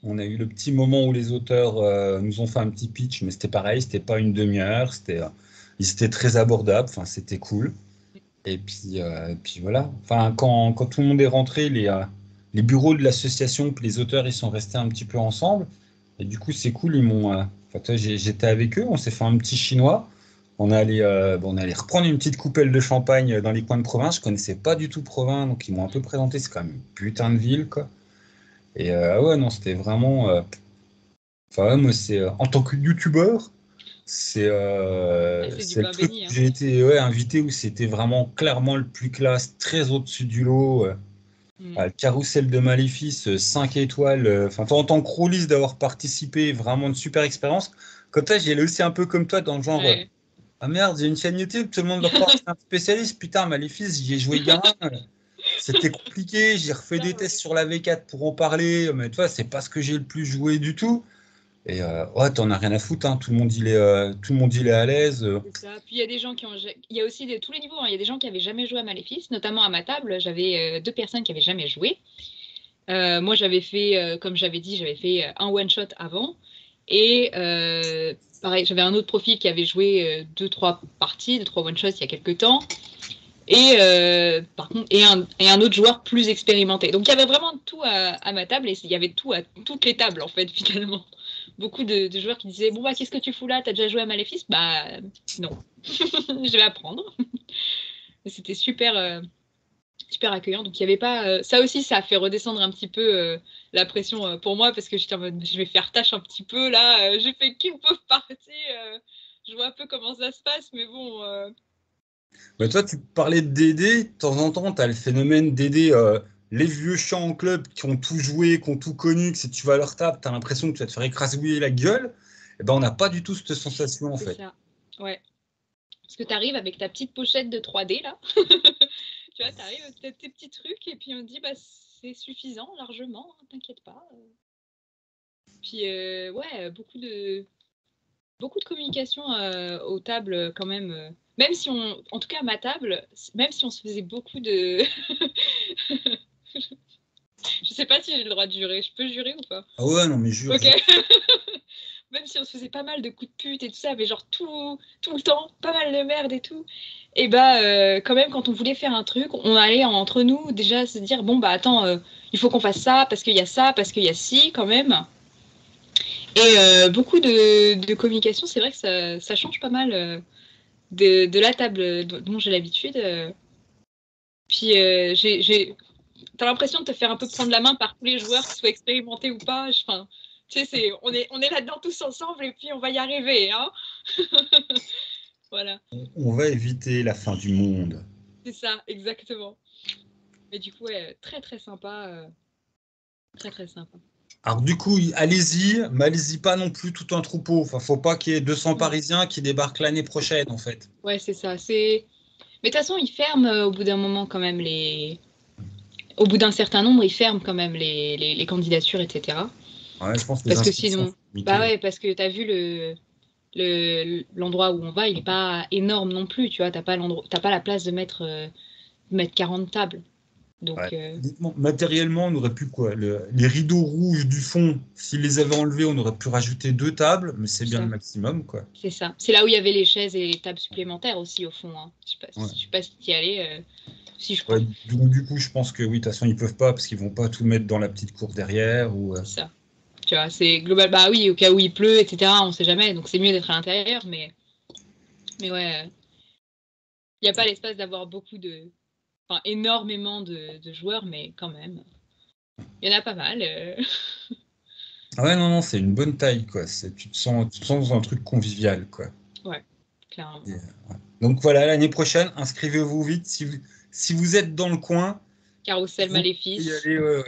On a eu le petit moment où les auteurs euh, nous ont fait un petit pitch, mais c'était pareil, c'était pas une demi-heure, c'était, euh, ils étaient très abordables, enfin c'était cool. Et puis, euh, voilà. Enfin, quand, tout le monde est rentré, les, les bureaux de l'association, les auteurs, ils sont restés un petit peu ensemble. Et du coup, c'est cool. Ils m'ont. Enfin, j'étais avec eux, on s'est fait un petit chinois. On allait, on allait reprendre une petite coupelle de champagne dans les coins de province. Je connaissais pas du tout Provins, donc ils m'ont un peu présenté. C'est quand même une putain de ville. Et euh, ouais, non, c'était vraiment. Euh, enfin, moi, c'est. Euh, en tant que youtubeur, C'est euh, c'est le truc hein. j'ai été ouais, invité où c'était vraiment clairement le plus classe, très au-dessus du lot. euh. Mm. Ah, le carrousel de Maléfice, 5 étoiles. euh, Enfin, toi, en tant que rouliste, d'avoir participé, vraiment une super expérience. Comme ça, j'y allais aussi un peu comme toi, dans le genre. Ouais. Ah merde, j'ai une chaîne YouTube, tout le monde doit croire que c'est un spécialiste. Putain, Maléfice, j'y ai joué gamin. C'était compliqué, j'ai refait des tests sur la V4 pour en parler. Mais tu vois, c'est pas ce que j'ai le plus joué du tout. Et euh, t'en as rien à foutre, hein. tout, le monde, il est, euh, tout le monde il est à l'aise. ça. Puis il y a des gens qui ont. Il y a aussi de tous les niveaux. hein. Il y a des gens qui avaient jamais joué à Maléfice, notamment à ma table. J'avais euh, deux personnes qui avaient jamais joué. Euh, moi, j'avais fait, comme j'avais dit, j'avais fait un one shot avant. Et pareil, j'avais un autre profil qui avait joué deux, trois parties, deux, trois one shots il y a quelques temps. Et par contre, et un, et un autre joueur plus expérimenté. Donc il y avait vraiment tout à ma table et il y avait tout à toutes les tables en fait finalement. Beaucoup de, joueurs qui disaient bon bah qu'est-ce que tu fous là? T'as déjà joué à Maléfice? Bah non, je vais apprendre. C'était super euh, super accueillant. Donc il y avait pas euh, ça aussi ça a fait redescendre un petit peu euh, la pression pour moi parce que j'étais en mode je vais faire tâche un petit peu là. j'ai fait qu'une pauvre partie. je vois un peu comment ça se passe mais bon. toi, tu parlais de DD, de temps en temps, tu as le phénomène DD, les vieux chants en club qui ont tout joué, qui ont tout connu, que si tu vas à leur table, tu as l'impression que tu vas te faire écraser la gueule. Et ben, on n'a pas du tout cette sensation en fait. ça. Ouais. Parce que tu arrives avec ta petite pochette de 3D là. tu vois, tu arrives avec tes- petits trucs et puis on te dit bah c'est suffisant largement, hein, t'inquiète pas. Puis euh, ouais, beaucoup de beaucoup de communication euh, aux tables quand même. euh. Même si on, en tout cas à ma table, même si on se faisait beaucoup de. Je sais pas si j'ai le droit de jurer. Je peux jurer ou pas? Ah ouais, non, mais jure. Ok. Même si on se faisait pas mal de coups de pute et tout ça, mais genre tout, tout le temps, pas mal de merde et tout. Et bah, euh, quand même, quand on voulait faire un truc, on allait entre nous déjà se dire bon, bah attends, euh, il faut qu'on fasse ça parce qu'il y a ça, parce qu'il y a ci quand même. Et euh, beaucoup de, de communication, c'est vrai que ça, ça change pas mal de, de la table dont j'ai l'habitude. Puis euh, j'ai. T'as l'impression de te faire un peu prendre la main par tous les joueurs, qu'ils soient expérimentés ou pas. Enfin, tu sais, c'est, on est, on est là-dedans tous ensemble et puis on va y arriver. Hein voilà, On va éviter la fin du monde. c'est ça, exactement. Mais du coup, ouais, très très sympa. euh, Très très sympa. Alors du coup, allez-y, mais allez-y pas non plus tout un troupeau. Enfin, faut pas qu'il y ait 200 Parisiens qui débarquent l'année prochaine en fait. Ouais, c'est ça. C'est... Mais de toute façon, ils ferment euh, au bout d'un moment quand même les. Au bout d'un certain nombre, ils ferment quand même les, les, les candidatures, etc. Ouais, je pense que Parce que sinon-. Bah ouais, parce que tu as vu le, le, l'endroit où on va, il n'est pas énorme non plus, tu vois. Tu n'as pas, l'endroit- t'as pas la place de mettre, euh, mettre 40 tables. Donc, Ouais. euh, Matériellement, on aurait pu quoi? Le- Les rideaux rouges du fond, s'ils les avaient enlevés, on aurait pu rajouter deux tables, mais c'est bien Ça. le maximum quoi. c'est ça. C'est là où il y avait les chaises et les tables supplémentaires aussi, au fond. Hein. Je sais pas, Ouais. je sais pas si tu y allais. euh, si, je crois. Ouais, donc du coup, je pense que oui, de toute façon, ils peuvent pas parce qu'ils vont pas tout mettre dans la petite cour derrière ou. euh, C'est ça. Tu vois, c'est global. Bah oui, au cas où il pleut, etc. On sait jamais. Donc, c'est mieux d'être à l'intérieur. Mais, mais ouais, il n'y a pas l'espace d'avoir beaucoup de. Enfin, énormément de, de joueurs, mais quand même. Il y en a pas mal. euh. Ah ouais, non, non, c'est une bonne taille quoi. Tu te sens, tu te sens dans un truc convivial quoi. clairement. Et, ouais. Donc voilà, l'année prochaine, inscrivez-vous vite si vous, si vous êtes dans le coin. Carrousel Vous Maléfice. Ouais, ouais.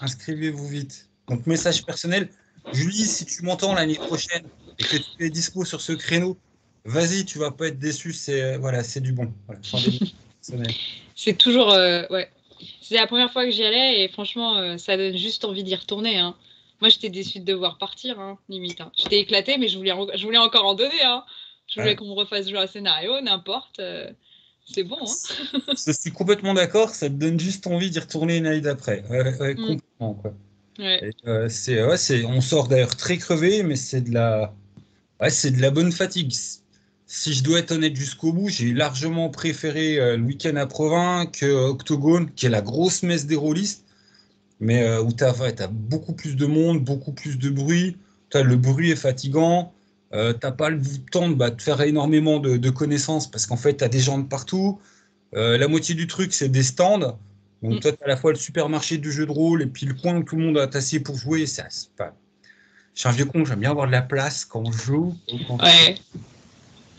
Inscrivez-vous vite. Donc, message personnel. Julie, si tu m'entends l'année prochaine et que tu es dispo sur ce créneau, vas-y, tu vas pas être déçu. C'est voilà, c'est du bon. Voilà. C'est toujours. euh, ouais. C'est la première fois que j'y allais et franchement, euh, ça donne juste envie d'y retourner. hein. Moi, j'étais déçue de devoir partir, hein, limite. hein. J'étais éclatée, mais je voulais, en- je voulais encore en donner. Hein. Je voulais Ouais. qu'on me refasse jouer un scénario, n'importe. euh, c'est bon. Hein. Je suis complètement d'accord. Ça te donne juste envie d'y retourner une année d'après. Ouais, ouais, Mm. complètement, quoi. Ouais. Euh, c'est, ouais, c'est, on sort d'ailleurs très crevé, mais c'est de la, ouais, c'est de la bonne fatigue. Si je dois être honnête jusqu'au bout, j'ai largement préféré euh, le week-end à Provins que euh, Octogone, qui est la grosse messe des rôlistes, mais euh, où tu as, beaucoup plus de monde, beaucoup plus de bruit. T'as- le bruit est fatigant. Euh, t'as pas le temps de, bah, de faire énormément de, de connaissances parce qu'en fait, tu as des gens de partout. Euh, la moitié du truc, c'est des stands. Donc, Mm. toi, tu as à la fois le supermarché du jeu de rôle et puis le coin où tout le monde a tassé pour jouer. Ça, c'est pas... Je suis un vieux con, j'aime bien avoir de la place quand je joue. ou quand- Ouais.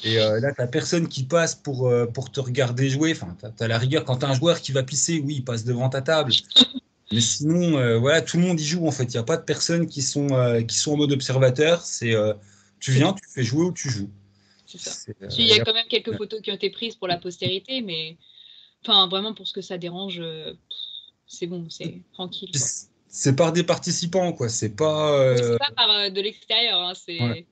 Et euh, là, tu personne qui passe pour, euh, pour te regarder jouer. Enfin, tu as, la rigueur quand tu as un joueur qui va pisser, oui, il passe devant ta table. Mais sinon, voilà, tout le monde y joue en fait. Il n'y a pas de personnes qui sont, qui sont en mode observateur. C'est tu viens, tu fais jouer ou tu joues. C'est ça. Il y a quand même quelques photos qui ont été prises pour la postérité, mais enfin, vraiment pour ce que ça dérange, c'est bon, c'est tranquille. C'est par des participants, quoi. C'est pas. C'est pas par de l'extérieur. Hein. C'est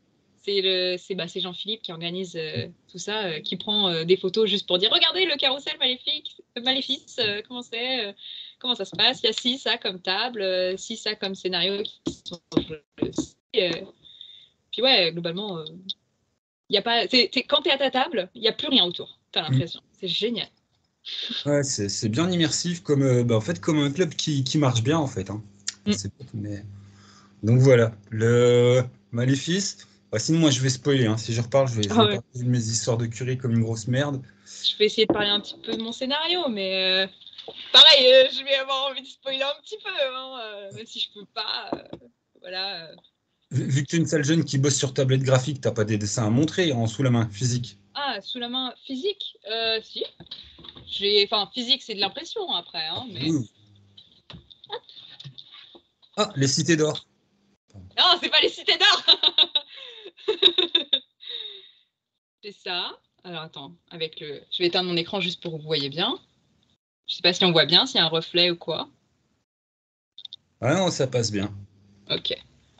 c'est bah, Jean-Philippe qui organise euh, tout ça, euh, qui prend euh, des photos juste pour dire regardez le carrousel maléfique, maléfice, comment c'est, comment ça se passe? Il y a ci, ça comme table, ci, ça comme scénario qui sont puis ouais, globalement, il y a pas. quand tu es à ta table, il n'y a plus rien autour. Tu as mm. l'impression. C'est génial. Ouais, c'est bien immersif, comme, bah, en fait, comme un club qui, qui marche bien, en fait. Hein. Mm. Mais... Donc voilà, le Maléfice, bah, sinon, moi, je vais spoiler. Hein. Si je reparle, je vais, je ah parler de mes histoires de curé comme une grosse merde. Je vais essayer de parler un petit peu de mon scénario, mais euh, pareil, euh, je vais avoir envie de spoiler un petit peu, hein, euh, même si je peux pas. voilà. Vu, que tu es une seule jeune qui bosse sur tablette graphique, t'as pas des dessins à montrer en sous la main, physique Ah, sous la main physique? Si. Enfin, physique, c'est de l'impression après. Hein, mais... Ah, les cités d'or. Non, c'est pas les cités d'or c'est ça. Alors attends, avec le. Je vais éteindre mon écran juste pour que vous voyez bien. Je sais pas si on voit bien, s'il y a un reflet ou quoi. Ah non, ça passe bien. Ok.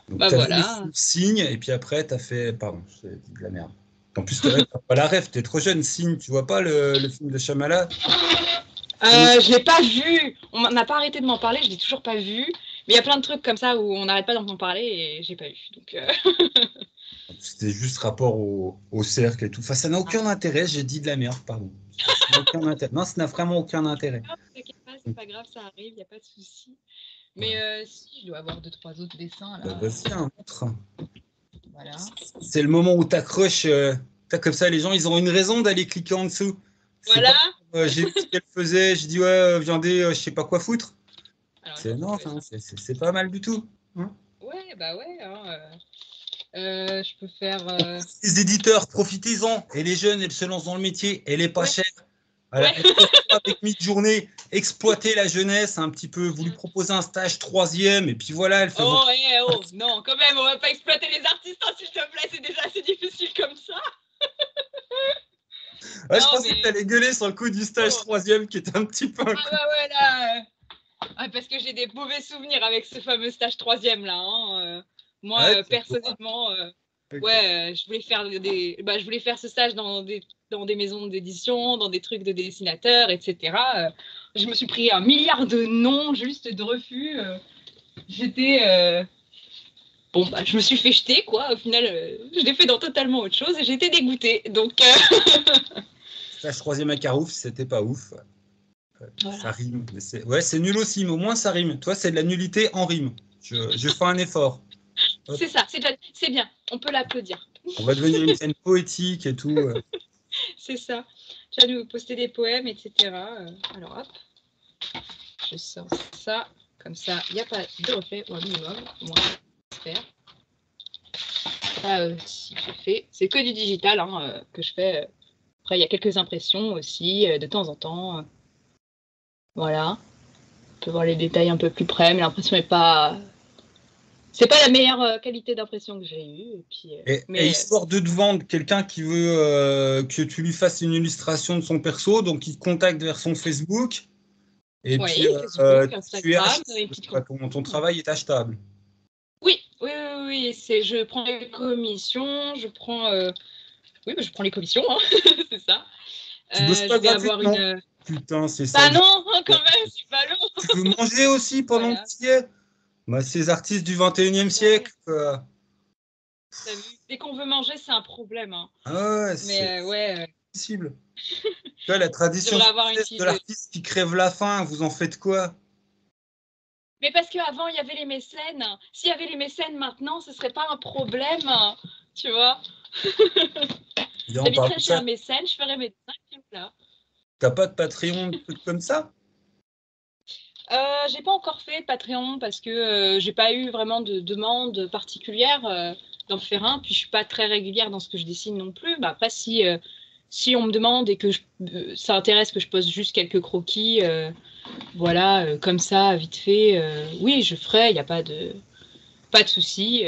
Donc, bah voilà. Signe, et puis après, tu as fait. Pardon, je dit de la merde. En plus, tu pas la rêve, tu es trop jeune, Signe. Tu vois pas le, le film de Shyamalan euh, Je l'ai pas vu. On n'a pas arrêté de m'en parler, je l'ai toujours pas vu. Mais il y a plein de trucs comme ça où on n'arrête pas d'en parler et j'ai pas vu. Donc. Euh, C'était juste rapport au, cercle et tout. Enfin, ça n'a aucun intérêt, j'ai dit de la merde, pardon. Non, ça n'a vraiment aucun intérêt. c'est pas grave, ça arrive, il n'y a pas de souci. Mais euh, si, je dois avoir deux, trois autres dessins. Là. Bah, un autre. Voilà. C'est le moment où tu accroches. Euh, comme ça, les gens, ils auront une raison d'aller cliquer en dessous. Voilà. Euh, j'ai vu ce qu'elle faisait, je dis, ouais, viendez, je sais pas quoi foutre. C'est non, c'est pas mal du tout. Hein ouais, bah ouais. Hein, je peux faire. Les éditeurs, profitez-en. Et les jeunes, elles se lancent dans le métier. Elle est pas chère. Avec mid-journée, exploiter la jeunesse un petit peu. Vous lui proposez un stage troisième et puis voilà, elle fait. Oh, eh, oh, non, quand même, on va pas exploiter les artistes, hein, s'il te plaît, c'est déjà assez difficile comme ça. ouais, je pensais que tu allais gueuler sur le coup du stage oh. troisième qui était un petit peu. Ah bah ouais, là. Ah, parce que j'ai des mauvais souvenirs avec ce fameux stage troisième là. Hein. Euh. Moi, euh, personnellement, euh, ouais, euh, je voulais faire des, bah, je voulais faire ce stage dans des, dans des maisons d'édition, dans des trucs de dessinateurs, etc. je me suis pris un milliard de noms juste de refus. J'étais bon, bah, je me suis fait jeter, quoi. Au final, je l'ai fait dans totalement autre chose et été dégoûtée. Donc. Stage troisième à Carouf, c'était pas ouf. Ça rime. Ouais, c'est nul aussi, mais au moins ça rime. Toi, c'est de la nullité en rime. Je, je fais un effort. C'est ça, c'est bien, on peut l'applaudir. On va devenir une scène poétique et tout. c'est ça. Tu vas nous poster des poèmes, etc. Euh, alors hop, je sors ça, comme ça, il n'y a pas de reflet ou un minimum, moi, j'espère. Ça aussi, je fais. C'est que du digital hein, euh, que je fais. Après, il y a quelques impressions aussi, euh, de temps en temps. Voilà. On peut voir les détails un peu plus près, mais l'impression n'est pas c'est pas la meilleure euh, qualité d'impression que j'ai eue. Et, puis, euh, mais... histoire de te vendre quelqu'un qui veut euh, que tu lui fasses une illustration de son perso, donc il te contacte vers son Facebook. Et puis, Instagram, ton, travail est achetable. Oui, oui, oui, oui. C'est, je prends les commissions, je prends, oui, je prends les commissions, hein, c'est ça. Tu bosses pas gratuitement. Une... Putain, c'est ça. Bah non, quand même, je suis pas long. Tu veux manger aussi pendant que tu y es? Bah, ces artistes du 21e siècle. Dès qu'on veut manger, c'est un problème. Hein. Ah ouais, c'est ouais, possible. la tradition de l'artiste qui crève la faim, vous en faites quoi? Mais parce qu'avant, il y avait les mécènes. S'il y avait les mécènes maintenant, ce serait pas un problème. Tu vois? J'habiterais chez un mécène, je ferais mes dessins là. T'as pas de Patreon, comme ça? Euh, j'ai pas encore fait Patreon parce que euh, j'ai pas eu vraiment de demande particulière. D'en faire un. Puis je suis pas très régulière dans ce que je dessine non plus. Bah, après, si, euh, si on me demande et que ça intéresse que je pose juste quelques croquis, voilà, comme ça, vite fait, oui, je ferai. Il n'y a pas de, pas de souci.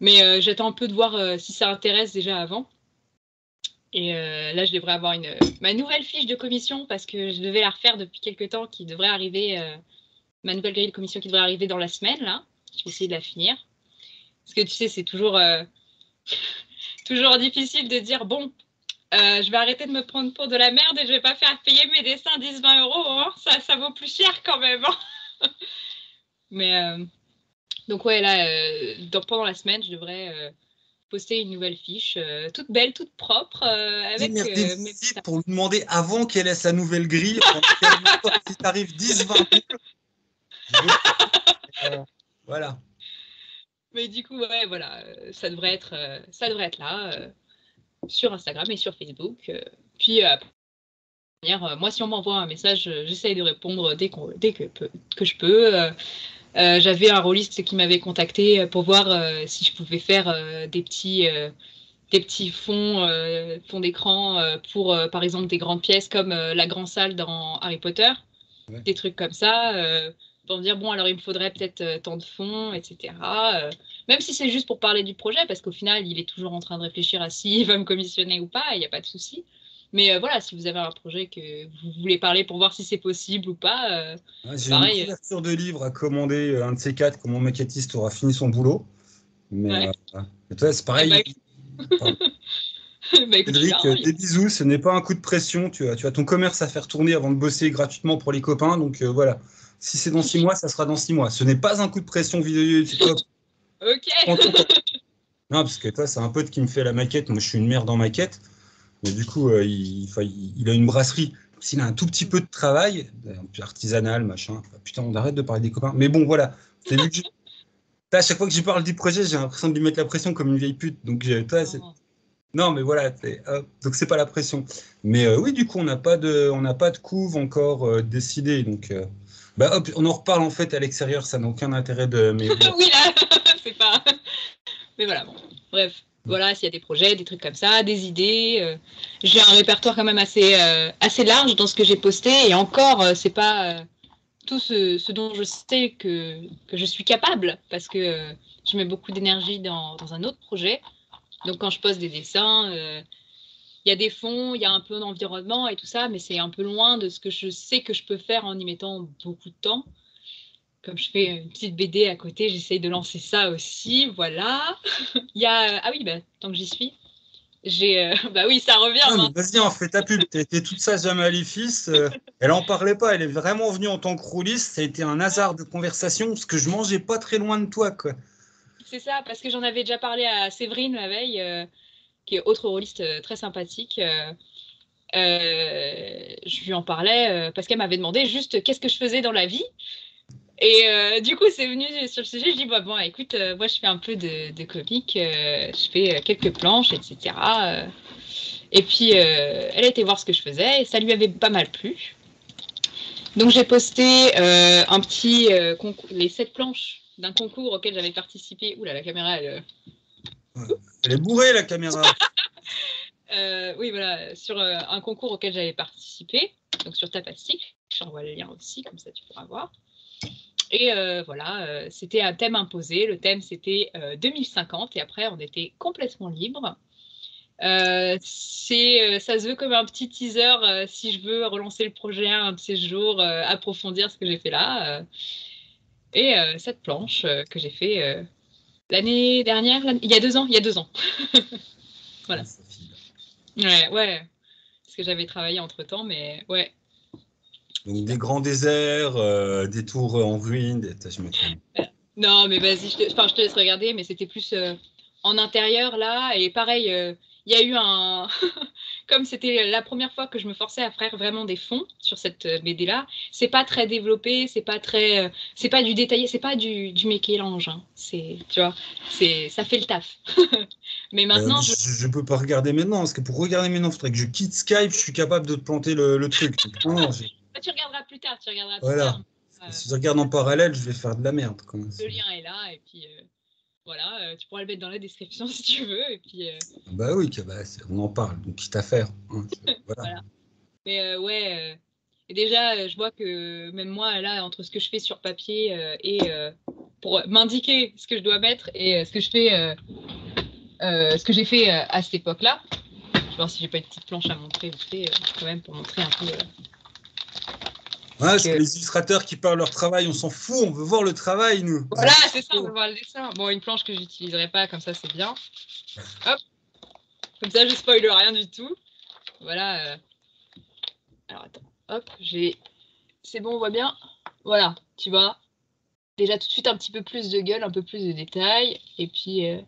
mais j'attends un peu de voir si ça intéresse déjà avant. Et euh, là, je devrais avoir une, ma nouvelle fiche de commission parce que je devais la refaire depuis quelques temps, qui devrait arriver, euh, ma nouvelle grille de commission qui devrait arriver dans la semaine, là. Je vais essayer de la finir. Parce que tu sais, c'est toujours, euh, toujours difficile de dire, bon, je vais arrêter de me prendre pour de la merde et je vais pas faire payer mes dessins 10-20 euros. hein. Ça, ça vaut plus cher quand même. hein. Mais donc ouais, là, pendant la semaine, je devrais poster une nouvelle fiche, euh, toute belle, toute propre, euh, avec euh, mes pour lui demander avant qu'elle ait sa nouvelle grille, si t'arrives 10, 20 minutes, je veux- Euh, Voilà. Mais du coup, ouais, voilà, ça devrait être, ça devrait être là sur Instagram et sur Facebook. puis, moi, si on m'envoie un message, j'essaye de répondre dès, qu'on- dès que je peux. Euh, euh, J'avais un rôliste qui m'avait contacté pour voir euh, si je pouvais faire euh, des petits. euh, des petits fonds, euh, fonds d'écran euh, pour, euh, par exemple, des grandes pièces comme euh, la grande salle dans Harry Potter, Ouais. des trucs comme ça, euh, pour me dire, bon, alors il me faudrait peut-être euh, tant de fonds, etc. Euh, même si c'est juste pour parler du projet, parce qu'au final, il est toujours en train de réfléchir à s'il va me commissionner ou pas, il n'y a pas de souci. Mais euh, voilà, si vous avez un projet que vous voulez parler pour voir si c'est possible ou pas, euh, Ouais, J'ai une couverture de livre à commander, euh, un de ces quatre, quand mon maquettiste aura fini son boulot. Mais Ouais. euh, toi, c'est pareil. Eh bah, écoute, Cédric, euh, des bisous, ce n'est pas un coup de pression. Tu as, tu as ton commerce à faire tourner avant de bosser gratuitement pour les copains. Donc euh, voilà. Si c'est dans six mois, ça sera dans six mois. Ce n'est pas un coup de pression vidéo. TikTok. ok. Non, parce que toi, c'est un pote qui me fait la maquette. Moi, je suis une merde en maquette. Mais du coup, euh, il, a une brasserie. S'il a un tout petit peu de travail, euh, artisanal, machin. Putain, on arrête de parler des copains. Mais bon, voilà. À chaque fois que je parle du projet, j'ai l'impression de lui mettre la pression comme une vieille pute. Donc, euh, toi, non, mais voilà, hop, donc c'est pas la pression. Mais euh, oui, du coup, on n'a pas de, on n'a pas de couve encore euh, décidé, donc euh, bah, hop, on en reparle en fait à l'extérieur, ça n'a aucun intérêt de. Mais oui, là, c'est pas. Mais voilà, bon. Bref, voilà, s'il y a des projets, des trucs comme ça, des idées. euh, j'ai un répertoire quand même assez, euh, assez large dans ce que j'ai posté. Et encore, euh, c'est pas tout ce, ce dont je sais que, que je suis capable. Parce que je mets beaucoup d'énergie dans, dans un autre projet. Donc, quand je poste des dessins. il y a des fonds, il y a un peu d'environnement et tout ça, mais c'est un peu loin de ce que je sais que je peux faire en y mettant beaucoup de temps comme je fais une petite BD à côté, j'essaye de lancer ça aussi. Voilà. Il y a. Ah oui, bah, tant que j'y suis. J'ai. euh, Bah oui, ça revient. Hein. vas-y, on fait ta pub. T'es toute sage à Maléfice. euh, elle en parlait pas, elle est vraiment venue en tant que rouliste. Ça a été un hasard de conversation parce que je mangeais pas très loin de toi, quoi. C'est ça, parce que j'en avais déjà parlé à Séverine la veille, euh, qui est autre rôliste euh, très sympathique. euh, je lui en parlais parce qu'elle m'avait demandé juste qu'est-ce que je faisais dans la vie? Et euh, du coup, c'est venu sur le sujet. Je dis bah, bon, écoute, euh, moi je fais un peu de, de comics, euh, je fais quelques planches, etc. et puis elle a été voir ce que je faisais et ça lui avait pas mal plu. Donc j'ai posté un petit concours, les sept planches d'un concours auquel j'avais participé. Oula, la caméra, elle, Elle est bourrée, la caméra. Oui, voilà, sur un concours auquel j'avais participé, donc sur Tapastic. J'envoie le lien aussi, comme ça tu pourras voir. Et euh, voilà, euh, c'était un thème imposé. Le thème, c'était euh, 2050, et après, on était complètement libre. Euh, c'est, euh, ça se veut comme un petit teaser euh, si je veux relancer le projet un de ces jours, euh, approfondir ce que j'ai fait là. euh. et euh, cette planche euh, que j'ai fait euh, l'année dernière, l'année- il y a deux ans, il y a deux ans. Voilà. Ouais, ouais. Parce que j'avais travaillé entre temps, mais ouais. Donc des grands déserts, euh, des tours en ruine. Des... Je me trompe. Non, mais vas-y, je te, enfin, je te laisse regarder, mais c'était plus euh, en intérieur là. Et pareil, euh, il y a eu un. Comme c'était la première fois que je me forçais à faire vraiment des fonds sur cette euh, BD là, c'est pas très développé, c'est pas très. euh, c'est pas du détaillé, c'est pas du, du Michel-Ange. hein. C'est, tu vois, c'est, ça fait le taf. mais maintenant, Euh, je. je, je peux pas regarder maintenant parce que pour regarder maintenant, il faudrait que je quitte Skype. Je suis capable de te planter le, le truc. Donc, non, non, j'ai- Ah, tu regarderas plus tard, tu regarderas plus Voilà. tard. Euh, si je regarde en parallèle, je vais faire de la merde. le lien est là, et puis. euh, Voilà, euh, tu pourras le mettre dans la description si tu veux. Et puis, euh, Bah oui, bah, on en parle, donc quitte à faire. hein, voilà. Voilà. Mais ouais, et déjà, je vois que même moi, là, entre ce que je fais sur papier et pour m'indiquer ce que je dois mettre et ce que je fais, ce que j'ai fait à cette époque-là, je vais voir si j'ai pas une petite planche à montrer fait, euh, quand même, pour montrer un peu. Ouais, que- les illustrateurs qui parlent leur travail, on s'en fout, on veut voir le travail, nous. Voilà, c'est ça, on va voir le dessin. Bon, une planche que j'utiliserai pas, comme ça, c'est bien. Hop. Comme ça, je spoil rien du tout. Voilà. euh. Alors, attends. Hop, j'ai. C'est bon, on voit bien. Voilà, tu vois. Déjà tout de suite un petit peu plus de gueule, un peu plus de détails. Et puis, euh,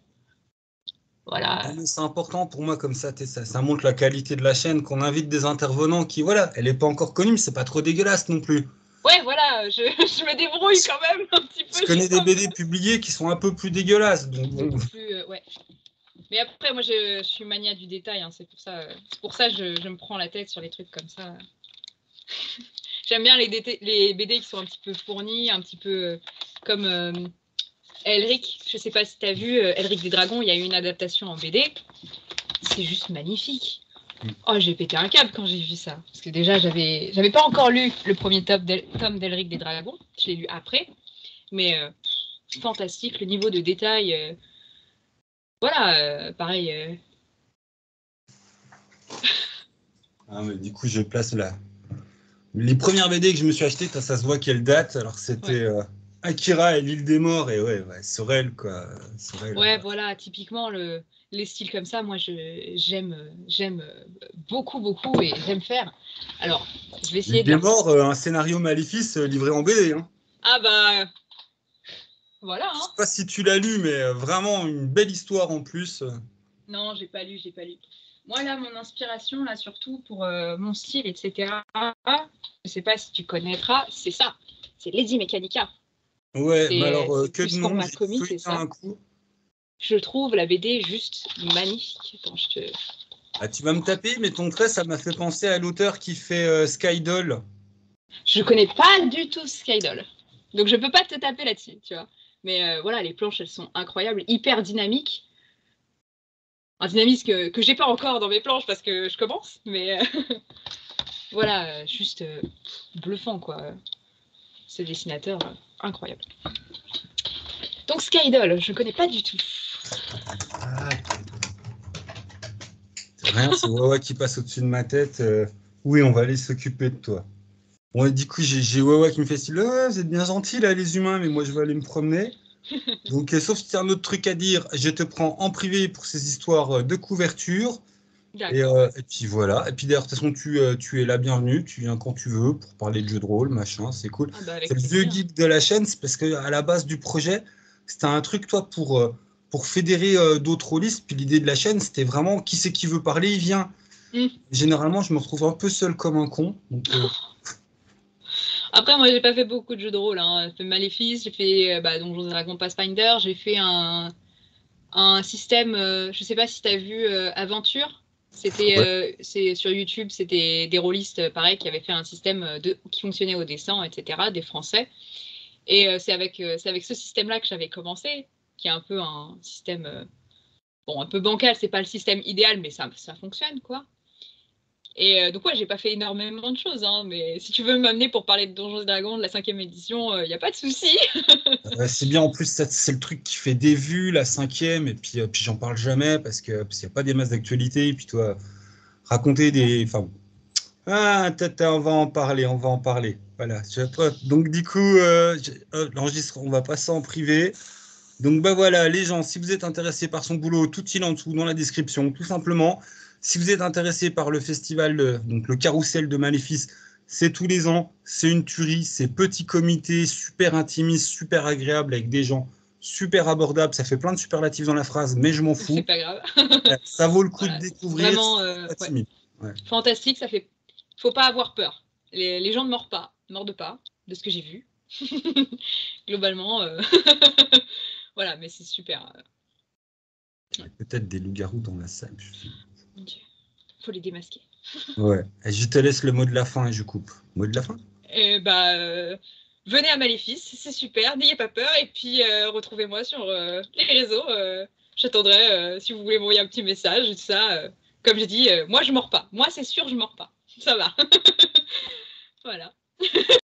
voilà. Ah, C'est important pour moi comme ça, ça, ça montre la qualité de la chaîne, qu'on invite des intervenants qui, voilà, elle n'est pas encore connue, mais c'est pas trop dégueulasse non plus. Ouais, voilà, je, je me débrouille quand même un petit peu. Je connais des. BD publiés qui sont un peu plus dégueulasses, donc bon. plus, euh, ouais. Mais après, moi, je, je suis mania du détail. hein, c'est pour ça, euh, pour ça que je, je me prends la tête sur les trucs comme ça. J'aime bien les, BD qui sont un petit peu fournis, un petit peu euh, comme euh, Elric. Je sais pas si tu as vu euh, Elric des Dragons, il y a eu une adaptation en BD. C'est juste magnifique. Oh, j'ai pété un câble quand j'ai vu ça. Parce que déjà, j'avais j'avais pas encore lu le premier tome d'El- tome d'Elric des Dragons. Je l'ai lu après. Mais euh, fantastique, le niveau de détail. euh, voilà, euh, pareil. Ah, mais du coup, je place là. Les premières BD que je me suis achetées, ça se voit quelle date. Alors, c'était Akira et l'île des morts, et ouais, ouais Sorel, quoi. Sorel, Ouais, voilà, typiquement le, les styles comme ça, moi je j'aime j'aime beaucoup beaucoup et j'aime faire. Alors, je vais essayer L'île de des morts, euh, un scénario maléfice euh, livré en BD. Hein. Ah bah voilà. Je Hein. sais pas si tu l'as lu, mais euh, vraiment une belle histoire en plus. Non, j'ai pas lu, j'ai pas lu. Moi là, mon inspiration là surtout pour euh, mon style, etc. Je sais pas si tu connaîtras, c'est ça. C'est Lady Mechanica. Ouais, mais alors euh, que de feuilleté c'est ça un coup. Je trouve la BD juste magnifique. Attends, je te. Ah, tu vas me taper, mais ton trait, ça m'a fait penser à l'auteur qui fait euh, Skydoll. Je connais pas du tout Skydoll. Donc je peux pas te taper là-dessus, tu vois. Mais euh, voilà, les planches, elles sont incroyables, hyper dynamiques. Un dynamisme que, que j'ai pas encore dans mes planches parce que je commence, mais voilà, juste bluffant quoi. Ce dessinateur, incroyable. Donc Skydoll, je connais pas du tout. Ah, rien, c'est Wawa qui passe au-dessus de ma tête. euh, oui, on va aller s'occuper de toi. Bon, et du coup, j'ai j'ai Wawa qui me fait style, Ah, vous êtes bien gentils là, les humains, mais moi je vais aller me promener. Donc, euh, sauf si tu as un autre truc à dire, je te prends en privé pour ces histoires euh, de couverture. Et, euh, et puis voilà. Et puis d'ailleurs, de toute façon, tu, euh, tu es la bienvenue. Tu viens quand tu veux pour parler de jeux de rôle, machin, c'est cool. Ah bah, C'est le vieux geek de la chaîne, c'est parce qu'à la base du projet, c'était un truc, toi, pour, euh, pour fédérer euh, d'autres rôlistes. Puis l'idée de la chaîne, c'était vraiment qui c'est qui veut parler, il vient. Mm. Généralement, je me retrouve un peu seul comme un con. Donc, Après, moi, j'ai pas fait beaucoup de jeux de rôle. Hein. J'ai fait Maléfice, j'ai fait bah, Donjons et Dragons Pathfinder, j'ai fait un, un système, je sais pas si tu as vu Aventure. C'était euh, sur YouTube, c'était des rôlistes, euh, pareil, qui avaient fait un système euh, de, qui fonctionnait au dessin, etc., des Français. Et euh, c'est avec, euh, avec ce système-là que j'avais commencé, qui est un peu un système, bon, un peu bancal, c'est pas le système idéal, mais ça, ça fonctionne, quoi. Et euh, donc, ouais, j'ai pas fait énormément de choses, hein, mais si tu veux m'amener pour parler de Donjons et Dragons de la cinquième édition, il n'y a pas de souci. euh, c'est bien, en plus, c'est le truc qui fait des vues, la cinquième. Et puis, euh, puis j'en parle jamais parce qu'il n'y a pas des masses d'actualité. Et puis, toi, raconter des. Enfin, ah, tata, on va en parler, on va en parler. Voilà. Donc, du coup, euh, euh, l'enregistrement, on va passer en privé. Donc, bah voilà, les gens, si vous êtes intéressés par son boulot, tout il en dessous dans la description, tout simplement. Si vous êtes intéressé par le festival, euh, donc le carrousel de Maléfice, c'est tous les ans, c'est une tuerie, c'est petit comité, super intimiste, super agréable avec des gens super abordables. Ça fait plein de superlatifs dans la phrase, mais je m'en fous. C'est pas grave. Ça vaut le coup Voilà, de découvrir. Vraiment euh, ouais, fantastique, ça fait. Faut pas avoir peur. Les, les gens ne mordent pas, mordent pas, de ce que j'ai vu. Globalement, euh, voilà, mais c'est super. euh, Peut-être des loups-garous dans la salle. Je mon Dieu. Faut les démasquer. Ouais. Je te laisse le mot de la fin et je coupe. Mot de la fin? Et bah, euh, venez à Maléfice, c'est super, n'ayez pas peur. Et puis, retrouvez-moi sur les réseaux. J'attendrai si vous voulez m'envoyer un petit message et tout ça. comme j'ai dit, moi, je mords pas. Moi, c'est sûr, je mords pas. Ça va. voilà.